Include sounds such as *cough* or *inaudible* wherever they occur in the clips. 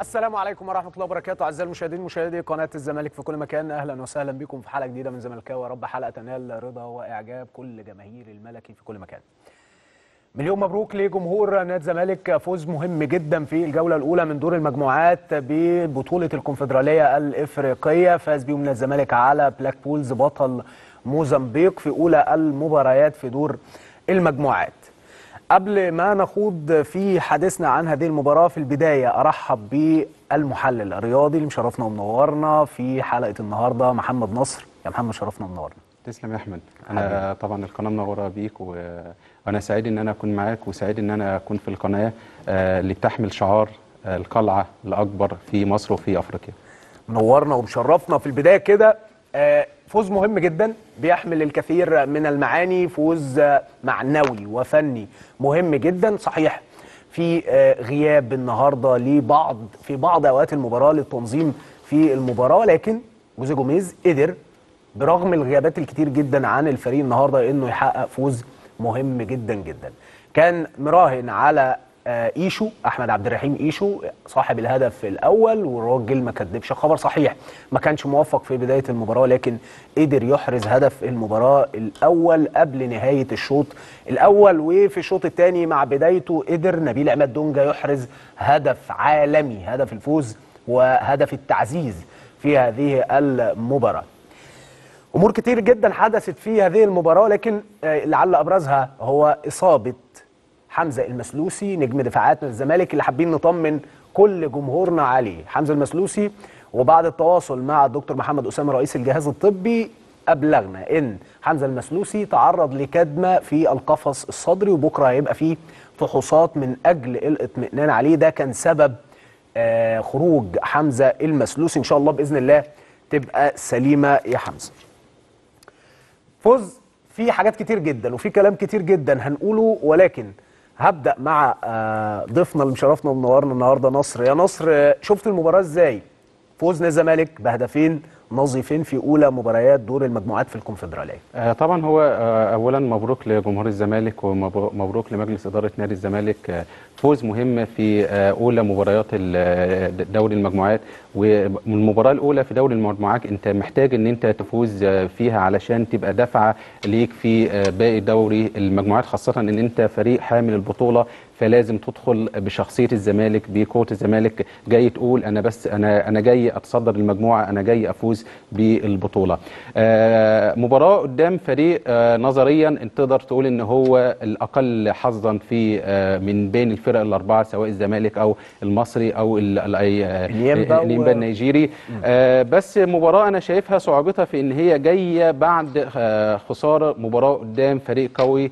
السلام عليكم ورحمة الله وبركاته أعزائي المشاهدين مشاهدي قناة الزمالك في كل مكان أهلا وسهلا بكم في حلقة جديدة من زملكاوي يا رب حلقة تنال رضا وإعجاب كل جماهير الملكي في كل مكان. مليون مبروك لجمهور نادي الزمالك فوز مهم جدا في الجولة الأولى من دور المجموعات ببطولة الكونفدرالية الإفريقية فاز بيهم نادي الزمالك على بلاك بولز بطل موزمبيق في أولى المباريات في دور المجموعات. قبل ما نخوض في حديثنا عن هذه المباراة في البداية أرحب بالمحلل الرياضي اللي مشرفنا ومنورنا في حلقة النهاردة محمد نصر. يا محمد شرفنا ومنورنا. تسلم يا أحمد. أنا طبعا القناة منورة بيك و... وأنا سعيد إن أنا أكون معاك وسعيد إن أنا أكون في القناة آه، اللي بتحمل شعار آه، القلعة الأكبر في مصر وفي أفريقيا. منورنا ومشرفنا في البداية كده آه، فوز مهم جدا بيحمل الكثير من المعاني فوز معنوي وفني مهم جدا. صحيح في آه، غياب النهارده لبعض في بعض أوقات المباراة للتنظيم في المباراة لكن جوزيه جوميز قدر برغم الغيابات الكتير جدا عن الفريق النهارده إنه يحقق فوز مهم جدا جدا. كان مراهن على إيشو أحمد عبد الرحيم إيشو صاحب الهدف الأول والراجل ما كدبش خبر صحيح. ما كانش موفق في بداية المباراة لكن قدر يحرز هدف المباراة الأول قبل نهاية الشوط الأول. وفي الشوط الثاني مع بدايته قدر نبيل عماد دونجا يحرز هدف عالمي هدف الفوز وهدف التعزيز في هذه المباراة. أمور كتير جدا حدثت في هذه المباراة لكن آه، لعل أبرزها هو إصابة حمزة المسلوسي نجم دفاعات الزمالك اللي حابين نطمن كل جمهورنا عليه. حمزة المسلوسي وبعد التواصل مع الدكتور محمد أسامة رئيس الجهاز الطبي أبلغنا إن حمزة المسلوسي تعرض لكدمة في القفص الصدري وبكرة هيبقى فيه فحوصات من أجل الاطمئنان عليه. ده كان سبب آه، خروج حمزة المسلوسي. إن شاء الله بإذن الله تبقى سليمة يا حمزة. فوز في حاجات كتير جدا وفي كلام كتير جدا هنقوله ولكن هبدأ مع آه، ضيفنا اللي مشرفنا ومنورنا النهارده نصر. يا نصر شفت المباراة إزاي؟ فوزنا الزمالك بهدفين نظيفين في أولى مباريات دور المجموعات في الكونفدرالية. آه، طبعا هو آه، اولا مبروك لجمهور الزمالك ومبروك لمجلس إدارة نادي الزمالك آه، فوز مهم في آه، أولى مباريات ال- دوري المجموعات. والمباراة الأولى في دوري المجموعات أنت محتاج إن أنت تفوز آه، فيها علشان تبقى دفعه ليك في آه، باقي دوري المجموعات خاصة إن أنت فريق حامل البطولة فلازم تدخل بشخصية الزمالك بقوه الزمالك جاي تقول أنا بس أنا أنا جاي أتصدر المجموعة أنا جاي أفوز بالبطولة. آه، مباراة قدام فريق آه، نظريا تقدر تقول إن هو الأقل حظا في آه، من بين الفرق الأربعة سواء الزمالك أو المصري أو اليمبا النيجيري بس مباراة أنا شايفها صعوبتها في إن هي جاية بعد خسارة مباراة قدام فريق قوي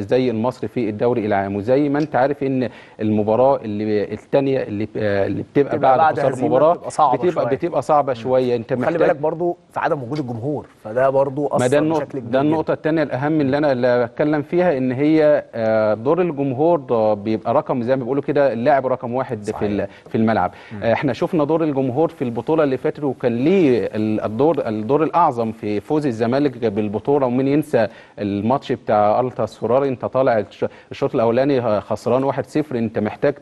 زي المصري في الدوري العام وزي ما انت عارف ان المباراة اللي الثانية اللي اللي بتبقى بعد, خسارة المباراة بتبقى صعبة بتبقى شوية. بتبقى صعبة شوية انت خلي محتاج بالك برضو في عدم وجود الجمهور فده برضو أثر النقطة بشكل كبير ده جداً. النقطة الثانية الأهم اللي أنا اللي بتكلم فيها إن هي آه، دور الجمهور ده بيبقى رقم زي ما بيقولوا كده اللاعب رقم واحد صحيح. في في الملعب آه، إحنا شفنا دور الجمهور في البطولة اللي فاتت وكان ليه ال- الدور الدور الأعظم في فوز الزمالك بالبطولة ومين ينسى الماتش بتاع ألتاس فراري أنت طالع الش- الشوط الأولاني خسران 1-0 أنت محتاج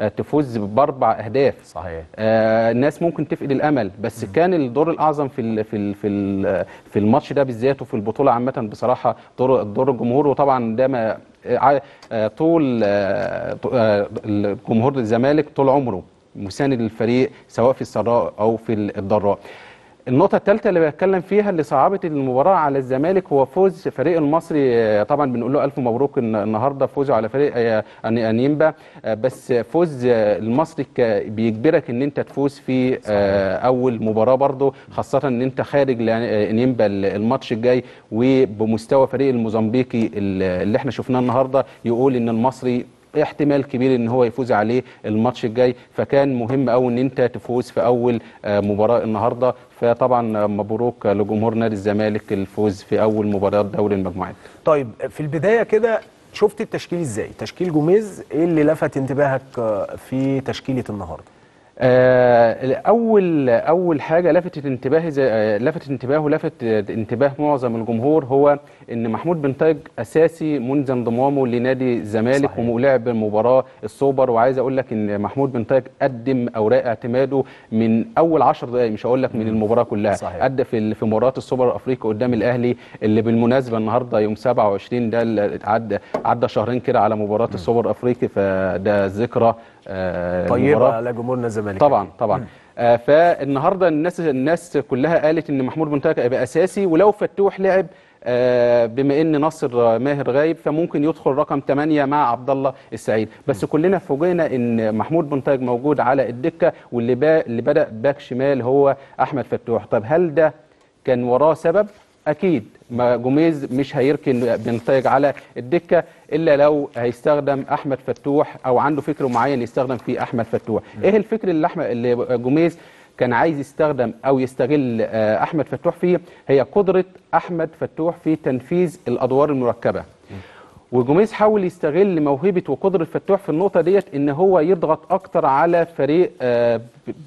آه، تفوز بأربع أهداف. صحيح. آه، الناس ممكن تفقد الأمل بس كان الدور الأعظم في ال في ال في ال في الماتش ده بالذات وفي البطولة عامة بصراحة دور دور الجمهور. وطبعا ده ما آه، طول آه، ط- آه، الجمهور الزمالك طول عمره مساند للفريق سواء في السراء أو في الضراء. النقطة الثالثة اللي بتكلم فيها اللي صعبت المباراة على الزمالك هو فوز فريق المصري آه، طبعا بنقول له ألف مبروك الن- النهاردة فوزه على فريق آه، أن- أنيمبا. آه، بس فوز المصري بيجبرك إن أنت تفوز في أول مباراة برضه خاصة إن أنت خارج لأنيمبا الماتش الجاي وبمستوى فريق الموزمبيقي اللي إحنا شفناه النهاردة يقول إن المصري احتمال كبير إن هو يفوز عليه الماتش الجاي. فكان مهم قوي إن أنت تفوز في أول آه، مباراة النهارده. فطبعا مبروك لجمهور نادي الزمالك الفوز في أول مباراة دوري المجموعات. طيب في البداية كده شفت التشكيل إزاي؟ تشكيل جوميز إيه اللي لفت انتباهك آه، في تشكيلة النهارده؟ أول أول حاجة لفتت انتباهي زي آه، لفتت انتباهه لفت آه، انتباه معظم الجمهور هو إن محمود بنتايج أساسي منذ انضمامه لنادي الزمالك. ولعب المباراة السوبر وعايز أقول لك إن محمود بنتايج قدم أوراق اعتماده من أول 10 دقائق مش هقول لك من المباراة كلها صحيح. ادى في في مباراة السوبر الافريقي قدام الأهلي اللي بالمناسبة النهارده يوم 27 ده عدى عدى شهرين كده على مباراة السوبر الافريقي فده ذكرى آه، طيبة المباراة. لجمهورنا الزمالك. طبعا طبعا. آه فالنهاردة الناس الناس كلها قالت إن محمود بنتايج هيبقى أساسي ولو فتوح لعب آه بما إن ناصر ماهر غايب فممكن يدخل رقم 8 مع عبد الله السعيد. بس كلنا فوجئنا إن محمود بنتايج موجود على الدكة واللي با اللي بدأ back شمال هو أحمد فتوح. طب هل ده كان وراه سبب؟ أكيد. جوميز مش هيركن بنتايج على الدكة إلا لو هيستخدم أحمد فتوح أو عنده فكر معين يستخدم فيه أحمد فتوح. إيه الفكر اللي احمد اللي جوميز كان عايز يستخدم أو يستغل آه، أحمد فتوح فيه؟ هي قدرة أحمد فتوح في تنفيذ الأدوار المركبة. وجوميز حاول يستغل موهبة وقدرة فتوح في النقطة ديت إن هو يضغط أكتر على فريق آه،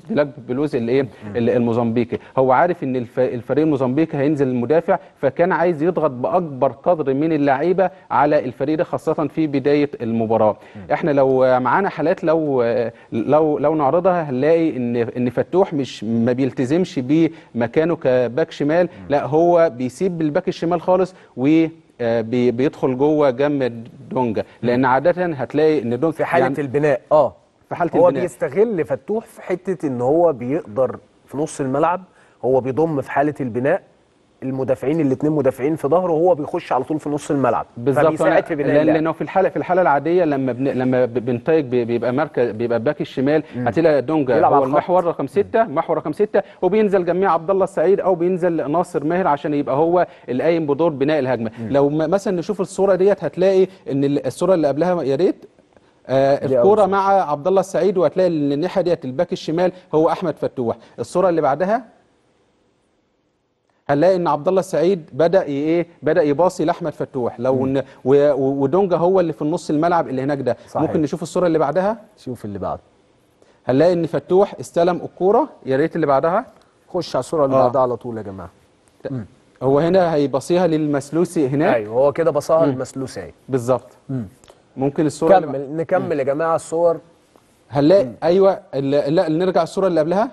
بلاك بولز اللي إيه؟ اللي الموزمبيقي. هو عارف إن الف- الفريق الموزمبيقي هينزل المدافع فكان عايز يضغط بأكبر قدر من اللعيبة على الفريق ده خاصة في بداية المباراة. إحنا لو معانا حالات لو لو لو نعرضها هنلاقي إن إن فتوح مش ما بيلتزمش بمكانه ك back شمال. لا هو بيسيب ال back الشمال خالص و بيدخل جوه جنب دونجا لأن عادة هتلاقي إن دونجا في حالة يعني البناء آه. في حالة هو البناء. بيستغل فتوح في حتة إن هو بيقدر في نص الملعب هو بيضم في حالة البناء المدافعين الاثنين مدافعين في ظهره وهو بيخش على طول في نص الملعب. بالظبط. في بناء لأنه في الحاله في الحالة العادية لما بن... لما بنتايج بي- بيبقى مركز بيبقى back الشمال هتلاقي دونجا هو. المحور رقم ستة محور رقم ستة وبينزل جنبيه عبد الله السعيد أو بينزل ناصر ماهر عشان يبقى هو القايم بدور بناء الهجمة. لو م- مثلا نشوف الصورة ديت هتلاقي إن ال- الصورة اللي قبلها يا ريت آه الكورة مع عبد الله السعيد وهتلاقي الناحية ديت الباك الشمال هو أحمد فتوح. الصورة اللي بعدها؟ هنلاقي إن عبد الله السعيد بدا إيه بدأ يباصي لأحمد فتوح. لو إن ودونجا هو اللي في النص الملعب اللي هناك ده. صحيح. ممكن نشوف الصورة اللي بعدها؟ شوف اللي بعده هنلاقي إن فتوح استلم الكورة. يا ريت اللي بعدها. خش على الصورة اللي آه. بعدها على طول يا جماعة. هو هنا هيباصيها للمسلوسي هناك. أيوه هو كده بصاها المسلوسي بالظبط. ممكن الصورة اللي كمل نكمل يا جماعة الصور. هنلاقي أيوه اللي لا نرجع الصورة اللي قبلها.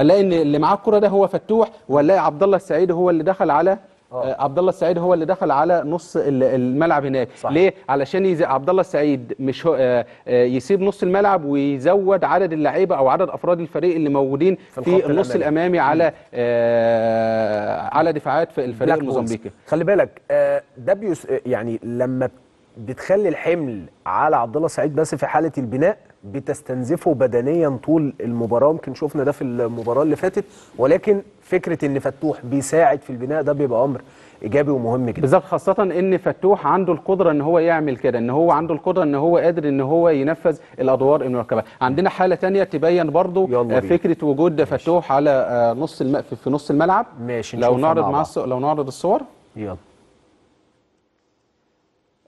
هنلاقي إن اللي معاه الكوره ده هو فتوح وهنلاقي عبد الله السعيد هو اللي دخل على آه. عبد الله السعيد هو اللي دخل على نص ال- الملعب هناك صح. ليه علشان يز... عبد الله السعيد مش هو آه آه يسيب نص الملعب ويزود عدد اللعيبة أو عدد أفراد الفريق اللي موجودين في, في النص الأمامي. الأمامي على آه على دفاعات في الفريق. الموزمبيقي خلي بالك آه، ده بيس يعني لما بتخلي الحمل على عبد الله السعيد بس في حالة البناء بتستنزفه بدنيا طول المباراة يمكن شفنا ده في المباراة اللي فاتت. ولكن فكرة إن فتوح بيساعد في البناء ده بيبقى أمر إيجابي ومهم جدا. بالظبط خاصة إن فتوح عنده القدرة إن هو يعمل كده إن هو عنده القدرة إن هو قادر إن هو ينفذ الأدوار المركبة. عندنا حالة تانية تبين برضو. فكرة وجود فتوح على آه، نص الم... في نص الملعب. ماشي لو نعرض مع مع. الص... لو نعرض الصور. يلا.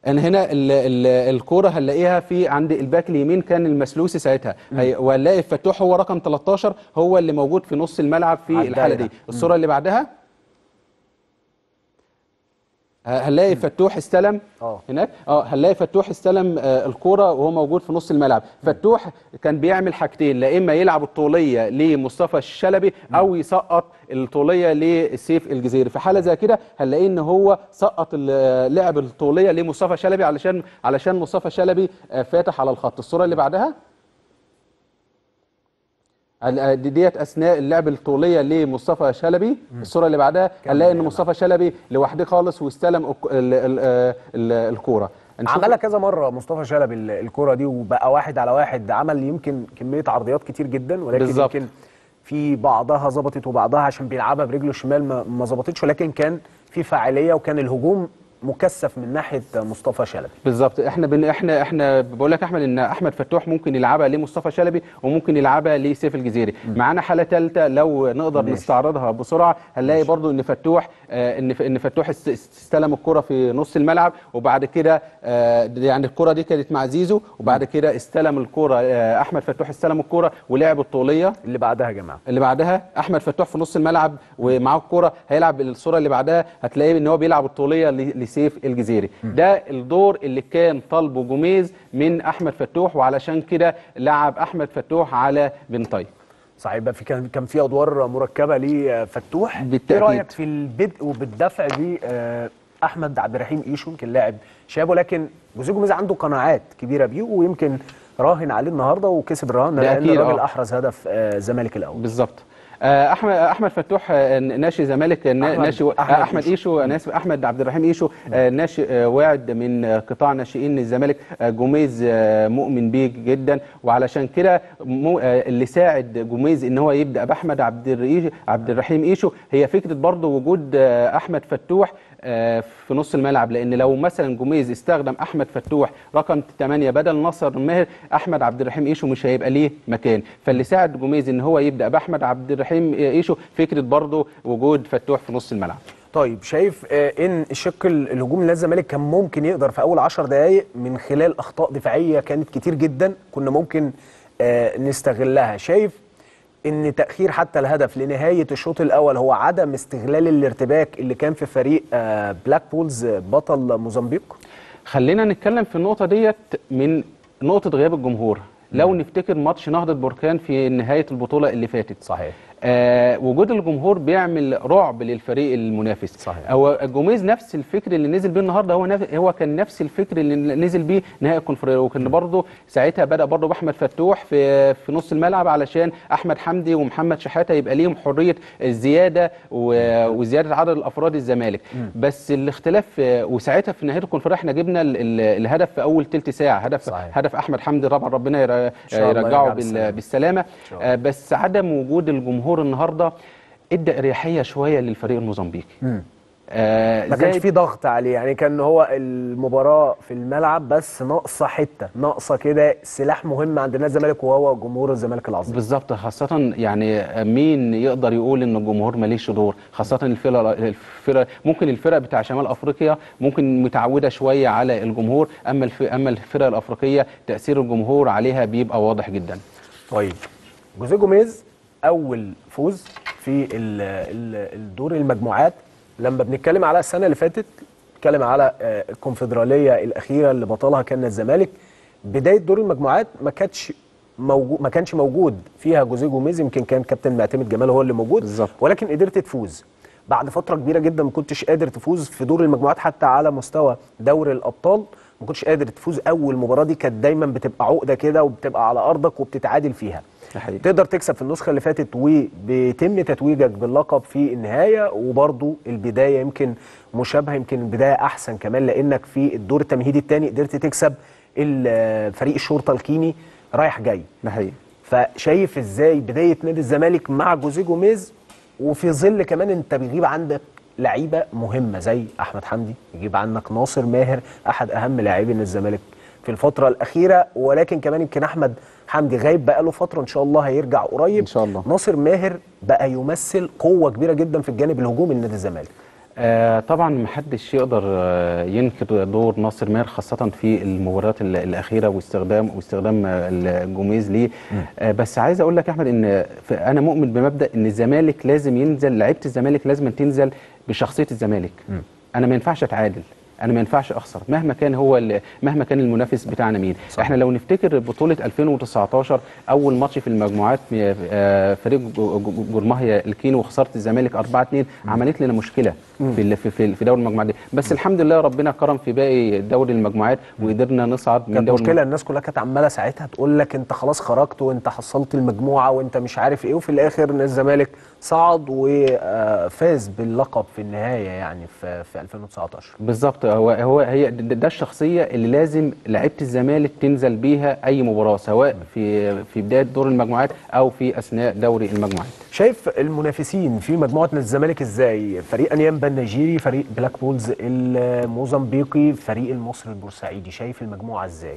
ان هنا ال... ال... الكوره هنلاقيها في عند الباك اليمين كان المسلوسي ساعتها. وهنلاقي فتوح هو رقم 13 هو اللي موجود في نص الملعب في الحاله. دي الصورة اللي بعدها هنلاقي فتوح استلم آه. هناك؟ آه هنلاقي فتوح استلم آه الكورة وهو موجود في نص الملعب. فتوح كان بيعمل حاجتين لا إما يلعب الطولية لمصطفى الشلبي أو يسقط الطولية لسيف الجزيري. في حالة زي كده هنلاقيه إن هو سقط لعب الطولية لمصطفى شلبي علشان علشان مصطفى شلبي آه فاتح على الخط. الصورة اللي بعدها؟ ديت أثناء اللعب الطولية لمصطفى شلبي الصورة اللي بعدها هنلاقي إن مصطفى شلبي لوحده خالص واستلم آه، ال- الكورة عملها كذا مرة مصطفى شلبي ال- الكره دي وبقى واحد على واحد عمل يمكن كمية عرضيات كتير جدا ولكن بالظبط. يمكن في بعضها ظبطت وبعضها عشان بيلعبها برجله الشمال ما ما ظبطتش ولكن كان في فاعلية وكان الهجوم مكثف من ناحية مصطفى شلبي. بالظبط. إحنا بن إحنا إحنا بقول لك أحمد إن أحمد فتوح ممكن يلعبها لمصطفى شلبي وممكن يلعبها لسيف الجزيري. معانا حالة ثالثه لو نقدر ماشي. نستعرضها بسرعة هنلاقي برضو إن فتوح آه إن إن فتوح است- است- استلم الكرة في نص الملعب وبعد كده آه يعني الكرة دي كانت مع زيزو وبعد كده استلم الكرة آه أحمد فتوح استلم الكرة ولعب الطولية. اللي بعدها يا جماعة. اللي بعدها أحمد فتوح في نص الملعب ومعاه الكوره هيلعب الصورة اللي بعدها هتلاقيه إن هو بيلعب الطولية لسيف الجزيري. ده الدور اللي كان طالبه جوميز من أحمد فتوح وعلشان كده لعب أحمد فتوح على بنطي صحيح بقى في كان كان في أدوار مركبة لفتوح. إيه رأيك في البدء وبالدفع دي آه، أحمد عبد الرحيم إيشو يمكن لاعب شاب ولكن جوزيه جوميز عنده قناعات كبيرة بيه ويمكن راهن عليه النهارده وكسب الرهان لأن الراجل آه. أحرز هدف آه، الزمالك الأول. بالظبط. آه، احمد أحمد فتوح ناشئ زمالك آه، نا- أحمد- أحمد احمد. إيشو أنا اسف أحمد عبد الرحيم إيشو آه، ناشئ آه، واعد من آه، قطاع ناشئين الزمالك. جوميز مؤمن بيه جدا. وعلشان كده اللي ساعد جوميز إن هو يبدأ بأحمد عبد عبد الرحيم إيشو. هي فكرة برضه وجود أحمد فتوح في نص الملعب لأن لو مثلا جوميز استخدم أحمد فتوح رقم 8 بدل ناصر ماهر أحمد عبد الرحيم إيشو مش هيبقى ليه مكان. فاللي ساعد جوميز إن هو يبدأ بأحمد عبد الرحيم إيشو فكرة برضه وجود فتوح في نص الملعب. طيب شايف آه، إن الشق ال- الهجومي الزمالك كان ممكن يقدر في أول 10 دقائق من خلال أخطاء دفاعية كانت كتير جدا كنا ممكن آه، نستغلها. شايف إن تأخير حتى الهدف لنهاية الشوط الأول هو عدم استغلال الارتباك اللي كان في فريق بلاك بولز آه، بطل موزمبيق؟ خلينا نتكلم في النقطة ديت من نقطة غياب الجمهور. لو نفتكر ماتش نهضة بركان في نهاية البطولة اللي فاتت. صحيح. آه وجود الجمهور بيعمل رعب للفريق المنافس صحيح. هو الجوميز نفس الفكر اللي نزل بيه النهارده هو نف... هو كان نفس الفكر اللي نزل بيه نهائي الكونفدراليه وكان برضه ساعتها بدأ برضه بأحمد فتوح في في نص الملعب علشان أحمد حمدي ومحمد شحاتة يبقى ليهم حرية الزيادة و... وزيادة عدد الأفراد الزمالك بس الاختلاف وساعتها في نهاية الكونفدراليه إحنا جبنا ال... ال... الهدف في أول ثلث ساعة هدف صحيح. هدف أحمد حمدي طبعا ربنا ير... يرجعه بال... بالسلامة. آه، بس عدم وجود الجمهور النهارده ادى أريحية شوية للفريق الموزمبيقي. آه ما كانش في ضغط عليه يعني كان هو المباراة في الملعب بس ناقصة حتة ناقصة كده سلاح مهم عند نادي الزمالك وهو جمهور الزمالك العظيم. بالظبط خاصة يعني مين يقدر يقول إن الجمهور ماليش دور؟ خاصة الفرق الفرق ممكن الفرق بتاع شمال أفريقيا ممكن متعودة شوية على الجمهور أما. أما الفرق الأفريقية تأثير الجمهور عليها بيبقى واضح جدا. طيب جوزيه جوميز أول فوز في ال- ال- الدور المجموعات. لما بنتكلم على السنة اللي فاتت بنتكلم على آه، الكونفدرالية الأخيرة اللي بطلها كان الزمالك. بداية دور المجموعات ما كانتش موجود ما كانش موجود. فيها جوزيه جوميز يمكن كان كابتن معتمد جمال هو اللي موجود. بالظبط. ولكن قدرت تفوز. بعد فترة كبيرة جدا ما كنتش قادر تفوز في دور المجموعات حتى على مستوى دوري الأبطال. ما كنتش قادر تفوز أول مباراة دي. كانت دايما بتبقى عقدة كده وبتبقى على أرضك وبتتعادل فيها. حقيقي. تقدر تكسب في النسخة اللي فاتت وبيتم تتويجك باللقب في النهاية وبرضو البداية يمكن مشابهة يمكن البداية أحسن كمان لأنك في الدور التمهيدي الثاني قدرت تكسب فريق الشرطة الكيني رايح جاي ده حقيقي فشايف إزاي بداية نادي الزمالك مع جوزيه جوميز وفي ظل كمان أنت بيغيب عندك لعيبة مهمة زي أحمد حمدي يجيب عنك ناصر ماهر أحد أهم لاعبين الزمالك في الفترة الأخيرة ولكن كمان يمكن أحمد حمدي غايب بقاله فترة إن شاء الله هيرجع قريب. إن شاء الله. ناصر ماهر بقى يمثل قوة كبيرة جدا في الجانب الهجومي لنادي الزمالك. آه طبعا محدش يقدر آه ينكر دور ناصر ماهر خاصة في المباريات ال- الأخيرة واستخدام واستخدام آه، الجوميز ليه. آه بس عايز أقول لك يا أحمد إن أنا مؤمن بمبدأ إن الزمالك لازم ينزل لعيبة الزمالك لازم تنزل بشخصية الزمالك. أنا ما ينفعش أتعادل. أنا ما ينفعش أخسر مهما كان هو مهما كان المنافس بتاعنا مين. صح. إحنا لو نفتكر بطولة 2019 أول ماتش في المجموعات آه، فريق جورماهيا الكينو وخسارة الزمالك 4 2 عملت لنا مشكلة. في في في في دوري المجموعات دي. بس الحمد لله ربنا كرم في باقي دوري المجموعات وقدرنا نصعد من دوري مشكلة الناس كلها كانت عمالة ساعتها تقول لك انت خلاص خرجت وانت حصلت المجموعة وانت مش عارف إيه وفي الآخر نادي الزمالك صعد وفاز باللقب في النهاية يعني في في 2019 بالظبط. هو هو هي ده الشخصية اللي لازم لعيبة الزمالك تنزل بيها أي مباراة سواء في في بداية دور المجموعات أو في أثناء دوري المجموعات. شايف المنافسين في مجموعة الزمالك إزاي؟ فريق إنيمبا النيجيري فريق بلاك بولز الموزمبيقي فريق المصري البورسعيدي شايف المجموعة إزاي؟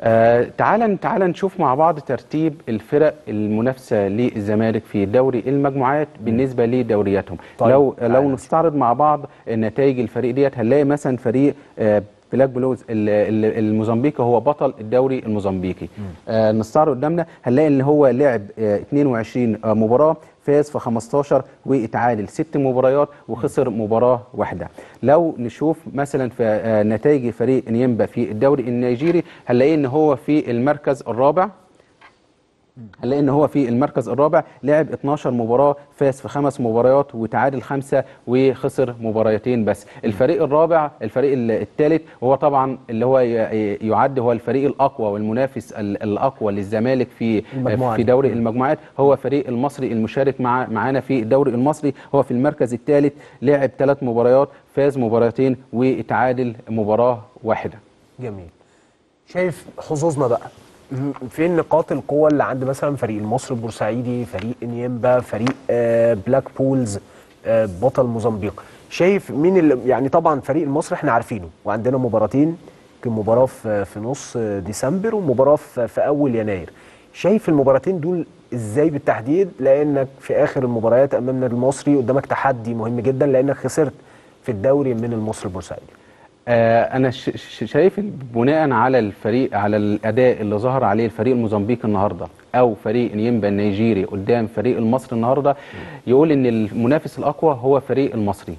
آه تعال تعال نشوف مع بعض ترتيب الفرق المنافسة للزمالك في دوري المجموعات بالنسبة لدورياتهم. طيب، لو لو. نستعرض مع بعض نتائج الفريق ديت هنلاقي مثلا فريق آه بلاك بولز ال- ال- الموزمبيقي هو بطل الدوري الموزمبيقي. آه نستعرض قدامنا هنلاقي إن هو لعب آه 22 آه مباراة. فاز في 15 واتعادل. ست مباريات وخسر مباراة واحدة. لو نشوف مثلا في آه نتائج فريق نيمبا في الدوري النيجيري هنلاقي إن هو في المركز الرابع. هنلاقي ان هو في المركز الرابع لعب 12 مباراة فاز في خمس مباريات وتعادل خمسة وخسر مباراتين بس. الفريق الرابع الفريق الثالث وهو طبعا اللي هو يعد هو الفريق الأقوى والمنافس ال- الأقوى للزمالك في في. دوري المجموعات. هو فريق المصري المشارك مع معانا في الدوري المصري. هو في المركز الثالث لعب ثلاث مباريات فاز مباراتين واتعادل مباراة واحدة. جميل. شايف حظوظنا بقى؟ فين نقاط القوة اللي عند مثلا فريق المصري البورسعيدي فريق انيمبا فريق آه بلاك بولز آه بطل موزمبيق. شايف مين اللي يعني طبعا فريق المصري إحنا عارفينه. وعندنا مباراتين يمكن مباراة في نص ديسمبر ومباراة في أول يناير. شايف المباراتين دول إزاي بالتحديد؟ لأنك في آخر المباريات امامنا المصري قدامك تحدي مهم جدا لأنك خسرت في الدوري من المصري البورسعيدي. آه، أنا شايف بناء على الفريق على الأداء اللي ظهر عليه الفريق الموزمبيقي النهارده أو فريق نيمبا النيجيري قدام فريق المصري النهارده يقول إن المنافس الأقوى هو فريق المصري.